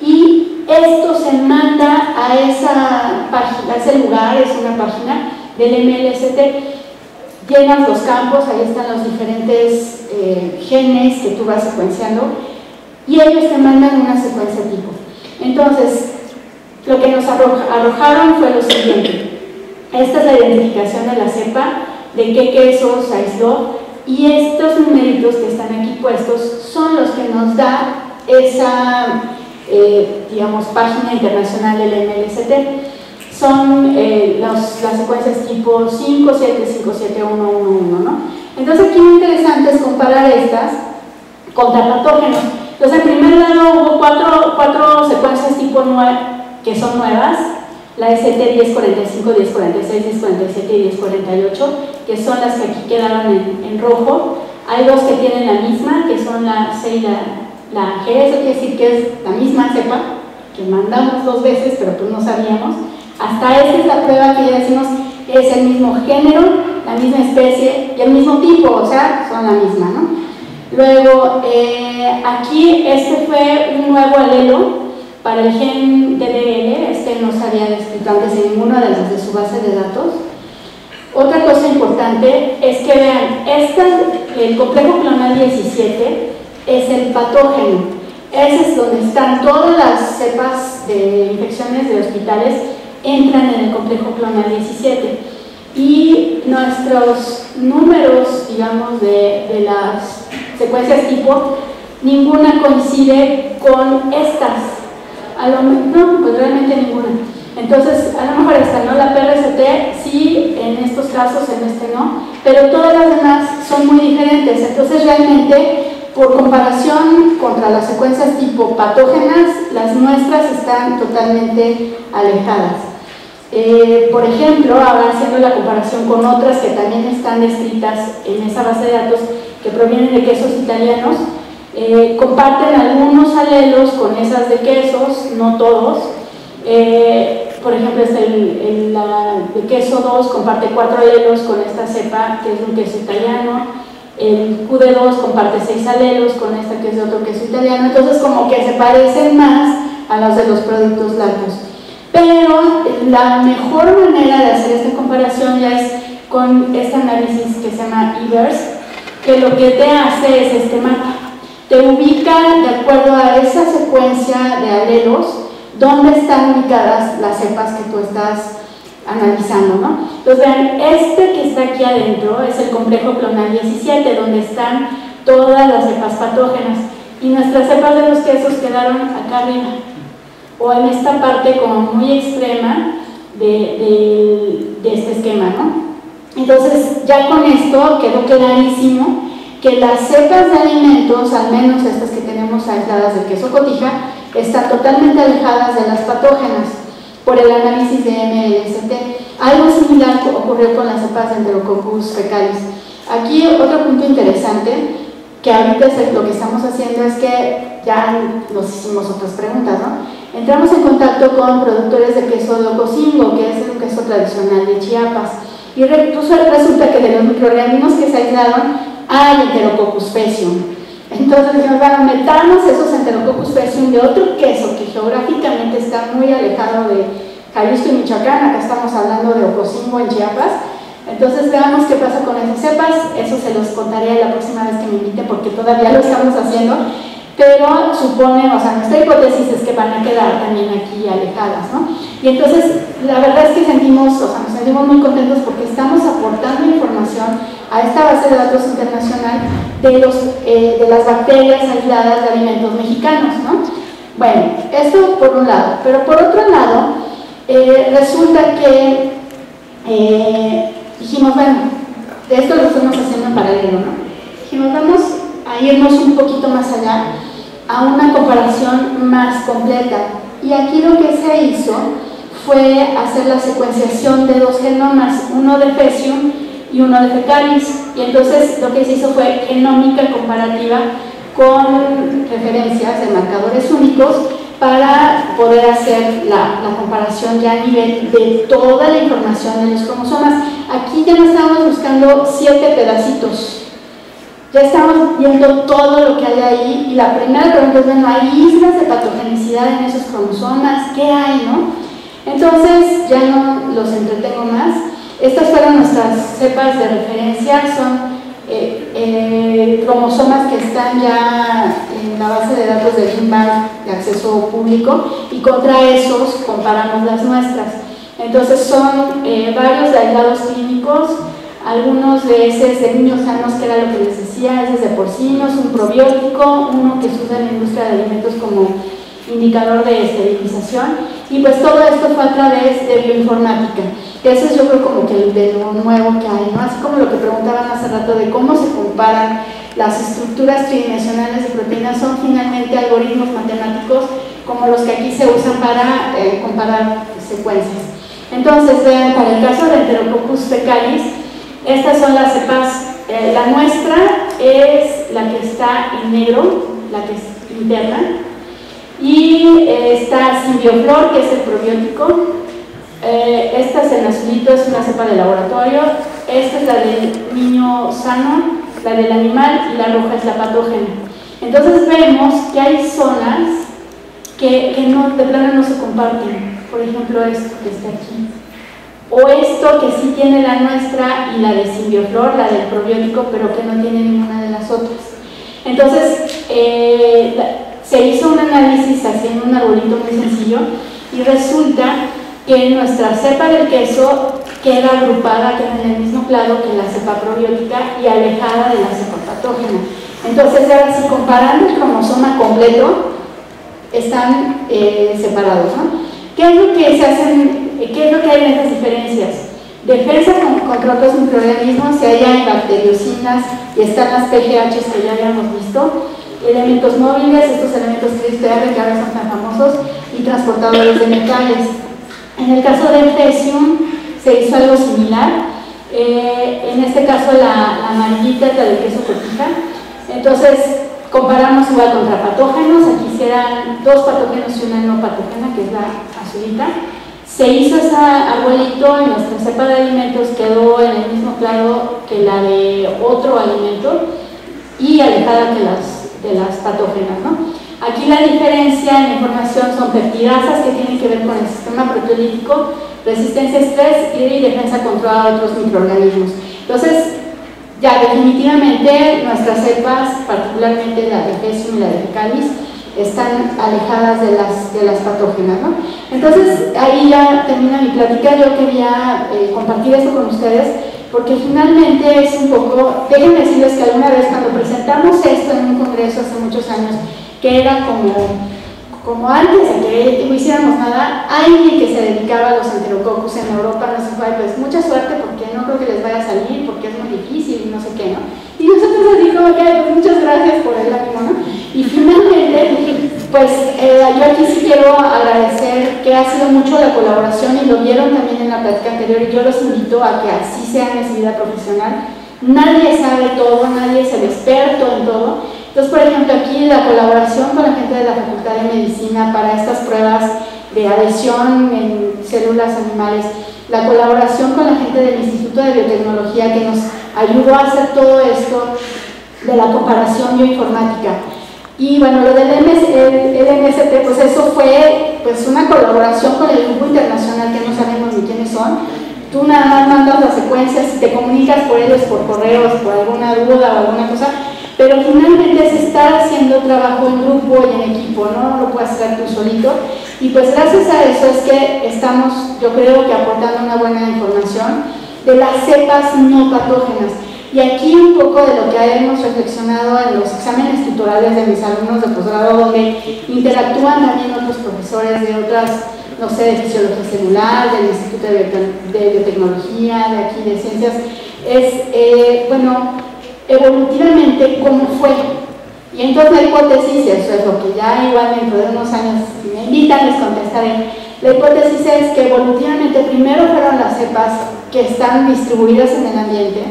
y esto se manda a ese lugar, es una página del MLST. Llenas los campos, ahí están los diferentes eh, genes que tú vas secuenciando y ellos te mandan una secuencia tipo. Entonces, lo que nos arrojaron fue lo siguiente. Esta es la identificación de la cepa, de qué queso se aisló y estos numeritos que están aquí puestos son los que nos da esa eh, digamos, página internacional del MLST. Son eh, las secuencias tipo 5, 7, 5, 7, 1, 1, 1, ¿no? Entonces aquí lo interesante es comparar estas contra patógenos. Entonces en primer lado hubo cuatro, cuatro secuencias tipo 9 que son nuevas, la ST 1045, 1046, 1047 y 1048, que son las que aquí quedaron en, en rojo. Hay dos que tienen la misma, que son la C y la la G, eso quiere decir que es la misma cepa, que mandamos dos veces, pero pues no sabíamos. Hasta esta es la prueba que ya decimos es el mismo género, la misma especie y el mismo tipo, o sea, son la misma, ¿no? Luego, eh, aquí este fue un nuevo alelo para el gen DDL, este no se había descrito antes en ninguna de las de su base de datos. Otra cosa importante es que vean, este, el complejo clonal 17 es el patógeno. Ese es donde están todas las cepas de infecciones de hospitales, entran en el complejo clonal 17. Y nuestros números, digamos, de, las secuencias tipo, ninguna coincide con estas. A lo, no, pues realmente ninguna. Entonces, a lo mejor esta, ¿no? La PRCT sí, en estos casos, en este no, pero todas las demás son muy diferentes. Entonces, realmente por comparación contra las secuencias tipo patógenas, las nuestras están totalmente alejadas. Eh, por ejemplo, ahora haciendo la comparación con otras que también están descritas en esa base de datos que provienen de quesos italianos, eh, comparten algunos alelos con esas de quesos, no todos. Eh, por ejemplo, este, el, de queso 2 comparte cuatro alelos con esta cepa que es un queso italiano. El QD2 comparte seis alelos con esta que es de otro queso italiano, entonces como que se parecen más a los de los productos lácteos. Pero la mejor manera de hacer esta comparación ya es con este análisis que se llama IVERS, que lo que te hace es este mapa. Te ubica de acuerdo a esa secuencia de alelos dónde están ubicadas las cepas que tú estás analizando, ¿no? Entonces vean, este que está aquí adentro es el complejo clonal 17, donde están todas las cepas patógenas y nuestras cepas de los quesos quedaron acá arriba o en esta parte como muy extrema de, de este esquema, ¿no? Entonces ya con esto quedó clarísimo que las cepas de alimentos, al menos estas que tenemos aisladas del queso cotija, están totalmente alejadas de las patógenas por el análisis de MLST. Algo similar ocurrió con las cepas de Enterococcus fecalis. Aquí otro punto interesante, que ahorita es lo que estamos haciendo es que ya nos hicimos otras preguntas, ¿no? Entramos en contacto con productores de queso de Ocosingo, que es un queso tradicional de Chiapas, y resulta que de los microorganismos que se aislaron hay Enterococcus faecium. Entonces bueno, metamos esos Enterococcus faecium de otro queso que geográficamente está muy alejado de Jalisco y Michoacán, acá estamos hablando de Ocosingo en Chiapas, entonces veamos qué pasa con esas cepas, eso se los contaré la próxima vez que me invite porque todavía lo estamos haciendo, pero supone, o sea, nuestra hipótesis es que van a quedar también aquí alejadas, ¿no? Y entonces, la verdad es que sentimos, o sea, nos sentimos muy contentos porque estamos aportando información a esta base de datos internacional de, los, eh, de las bacterias aisladas de alimentos mexicanos, ¿no? Bueno, esto por un lado, pero por otro lado, eh, resulta que eh, dijimos, bueno, de esto lo estamos haciendo en paralelo, ¿no? Dijimos, vamos a irnos un poquito más allá a una comparación más completa. Y aquí lo que se hizo fue hacer la secuenciación de dos genomas, uno de Fecium y uno de Fecalis. Y entonces lo que se hizo fue genómica comparativa con referencias de marcadores únicos para poder hacer la, la, comparación ya a nivel de toda la información de los cromosomas. Aquí ya no estamos buscando siete pedacitos ya estamos viendo todo lo que hay ahí y la primera pregunta es, bueno, ¿hay islas de patogenicidad en esos cromosomas? ¿Qué hay, no? Entonces, ya no los entretengo más. Estas fueron nuestras cepas de referencia, son eh, eh, cromosomas que están ya en la base de datos de INBAR de acceso público y contra esos comparamos las nuestras. Entonces son eh, varios aislados clínicos, algunos de esos de niños sanos, que era lo que les decía, ese de porcinos, un probiótico, uno que se usa en la industria de alimentos como indicador de esterilización, y pues todo esto fue a través de bioinformática. Ese es yo creo como que el de lo nuevo que hay, ¿no? Así como lo que preguntaban hace rato de cómo se comparan las estructuras tridimensionales de proteínas, son finalmente algoritmos matemáticos como los que aquí se usan para eh, comparar secuencias. Entonces, vean, para el caso de Enterococcus fecalis, estas son las cepas, eh, la muestra es la que está en negro, la que es interna, y eh, está Simbioflor, que es el probiótico, eh, esta es en azulito, es una cepa de laboratorio, esta es la del niño sano, la del animal y la roja es la patógena. Entonces vemos que hay zonas que, que no, de plano no se comparten, por ejemplo esto que está aquí o esto que sí tiene la nuestra y la de Simbioflor, la del probiótico, pero que no tiene ninguna de las otras. Entonces, eh, se hizo un análisis haciendo un arbolito muy sencillo y resulta que nuestra cepa del queso queda agrupada, queda en el mismo clado que la cepa probiótica y alejada de la cepa patógena. Entonces, ahora si comparando el cromosoma completo, están eh, separados. ¿no? ¿Qué es lo que se hacen ¿Qué es lo que hay en estas diferencias? Defensa contra otros microorganismos, si hay bacteriocinas y están las PGHs que ya habíamos visto, elementos móviles, estos elementos CRISPR que ahora son tan famosos, y transportadores de metales. En el caso del Fecium se hizo algo similar, eh, en este caso la, la amarillita la del queso cortija, entonces comparamos igual contra patógenos, aquí serán dos patógenos y una no patógena, que es la azulita, se hizo ese arbolito en nuestra cepa de alimentos, quedó en el mismo claro que la de otro alimento y alejada de las, de las patógenas. ¿no? Aquí la diferencia en la información son peptidasas que tienen que ver con el sistema proteolítico, resistencia a estrés y defensa contra otros microorganismos. Entonces, ya definitivamente nuestras cepas, particularmente la de Gesium y la de Fecalis, están alejadas de las, de las patógenas. ¿no? Entonces, ahí ya termina mi plática. Yo quería eh, compartir esto con ustedes porque finalmente es un poco, déjenme decirles que alguna vez cuando presentamos esto en un congreso hace muchos años, que era como, como antes de que no hiciéramos nada, alguien que se dedicaba a los enterococos en Europa nos dijo, pues mucha suerte porque no creo que les vaya a salir, porque es muy difícil no sé qué, ¿no? Y nosotros nos dijimos, ok, pues muchas gracias por el ánimo, ¿no? Y finalmente, pues eh, yo aquí sí quiero agradecer que ha sido mucho la colaboración y lo vieron también en la plática anterior y yo los invito a que así sean en su vida profesional. Nadie sabe todo, nadie es el experto en todo, entonces, por ejemplo, aquí la colaboración con la gente de la Facultad de Medicina para estas pruebas de adhesión en células animales, la colaboración con la gente del Instituto de Biotecnología que nos ayudó a hacer todo esto de la comparación bioinformática. Y bueno, lo del el, MST, pues eso fue pues una colaboración con el grupo internacional que no sabemos ni quiénes son. Tú nada más mandas las secuencias y te comunicas por ellos por correos, por alguna duda o alguna cosa, pero finalmente es estar haciendo trabajo en grupo y en equipo, no lo puedes hacer tú solito. Y pues gracias a eso es que estamos, yo creo que aportando una buena información de las cepas no patógenas. Y aquí un poco de lo que hemos reflexionado en los exámenes tutorales de mis alumnos de posgrado, donde interactúan también otros profesores de otras, no sé, de fisiología celular, del Instituto de Biotecnología, de aquí de ciencias, es, eh, bueno, evolutivamente cómo fue. Y entonces la hipótesis, eso es lo que ya igual dentro de unos años, me invitan, les contestaré. La hipótesis es que evolutivamente primero fueron las cepas que están distribuidas en el ambiente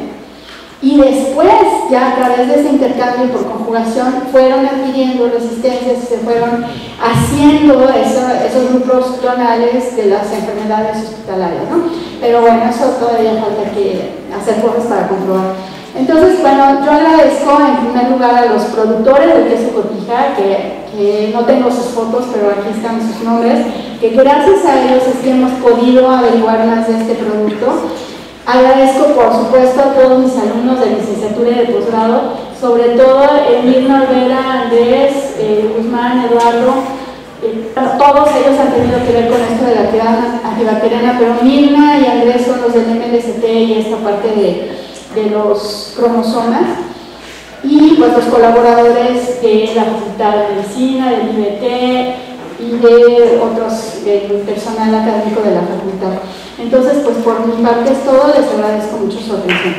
y después, ya a través de ese intercambio por conjugación, fueron adquiriendo resistencias se fueron haciendo esos grupos clonales de las enfermedades hospitalarias. ¿no? Pero bueno, eso todavía falta que hacer cosas para comprobar. Entonces, bueno, yo agradezco en primer lugar a los productores del queso cotija, que, no tengo sus fotos, pero aquí están sus nombres, que gracias a ellos es que hemos podido averiguar más de este producto. Agradezco, por supuesto, a todos mis alumnos de licenciatura y de posgrado, sobre todo Mirna Olvera, Andrés, eh, Guzmán, Eduardo, eh, todos ellos han tenido que ver con esto de la actividad antibacteriana, pero Mirna y Andrés son los del MLCT y esta parte de de los cromosomas y pues los colaboradores de la Facultad de Medicina, del IBT y de otros, del personal académico de la facultad. Entonces, pues por mi parte es todo, les agradezco mucho su atención.